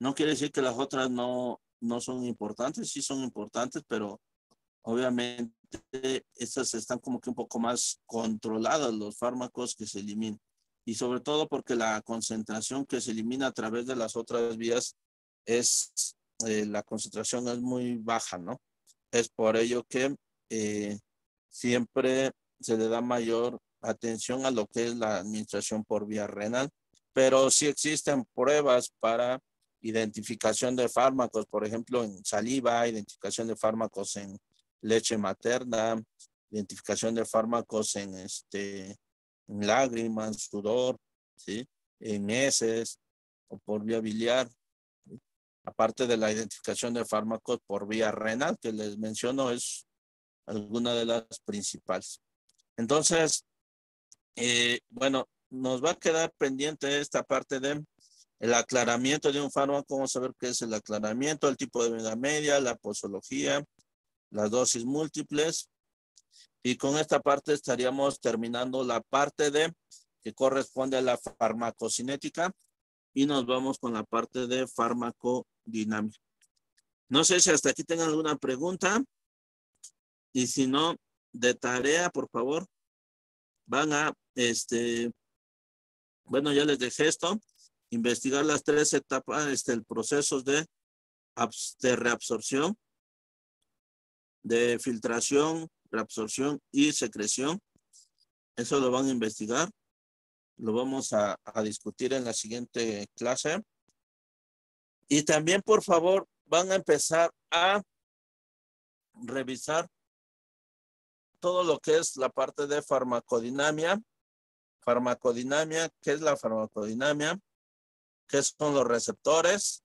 [SPEAKER 2] no quiere decir que las otras no, no son importantes, sí son importantes, pero obviamente estas están como que un poco más controladas los fármacos que se eliminan. Y sobre todo porque la concentración que se elimina a través de las otras vías es, eh, la concentración es muy baja, ¿no? Es por ello que siempre se le da mayor atención a lo que es la administración por vía renal, pero sí existen pruebas para identificación de fármacos, por ejemplo, en saliva, identificación de fármacos en leche materna, identificación de fármacos en, este, en lágrimas, sudor, ¿sí? en heces o por vía biliar. Aparte de la identificación de fármacos por vía renal, que les menciono, es alguna de las principales. Entonces, eh, bueno, nos va a quedar pendiente esta parte de el aclaramiento de un fármaco. Vamos a ver qué es el aclaramiento, el tipo de vida media, la posología, las dosis múltiples. Y con esta parte estaríamos terminando la parte de que corresponde a la farmacocinética y nos vamos con la parte de farmacodinámica. No sé si hasta aquí tengan alguna pregunta y si no, de tarea, por favor, van a, este, bueno, ya les dejé esto, investigar las tres etapas, este, el proceso de, de reabsorción, de filtración, reabsorción y secreción. Eso lo van a investigar. Lo vamos a discutir en la siguiente clase. Y también, por favor, van a empezar a revisar todo lo que es la parte de farmacodinamia. Farmacodinamia, ¿qué es la farmacodinamia? ¿Qué son los receptores?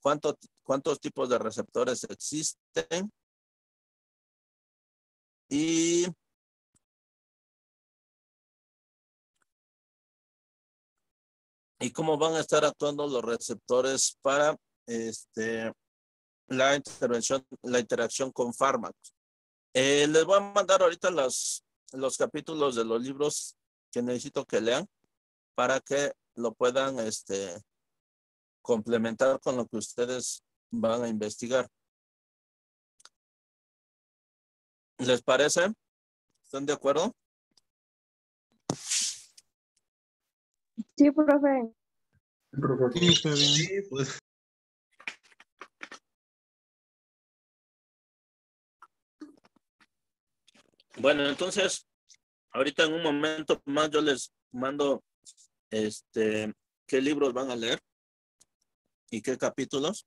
[SPEAKER 2] ¿Cuánto, ¿Cuántos tipos de receptores existen? Y y cómo van a estar actuando los receptores para este, la intervención, la interacción con fármacos. Eh, les voy a mandar ahorita los, los capítulos de los libros que necesito que lean para que lo puedan este, complementar con lo que ustedes van a investigar. ¿Les parece? ¿Están de acuerdo?
[SPEAKER 7] Sí, profe.
[SPEAKER 1] Sí,
[SPEAKER 6] pues.
[SPEAKER 2] Bueno, entonces, ahorita en un momento más yo les mando este qué libros van a leer y qué capítulos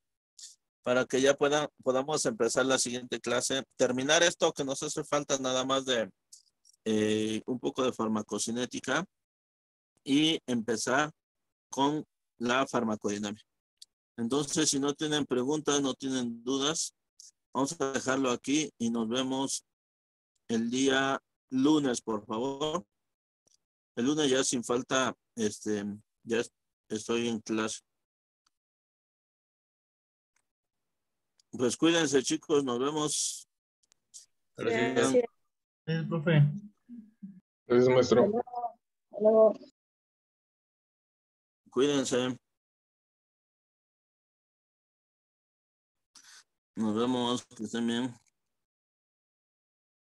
[SPEAKER 2] para que ya puedan, podamos empezar la siguiente clase. Terminar esto que nos hace falta nada más de eh, un poco de farmacocinética y empezar con la farmacodinámica. Entonces, si no tienen preguntas, no tienen dudas, vamos a dejarlo aquí y nos vemos el día lunes, por favor. El lunes ya sin falta, este, ya estoy en clase. Pues cuídense, chicos, nos vemos.
[SPEAKER 7] Gracias.
[SPEAKER 1] El profe.
[SPEAKER 3] Gracias, maestro.
[SPEAKER 7] Hasta luego.
[SPEAKER 2] Cuídense. Nos vemos, que estén bien.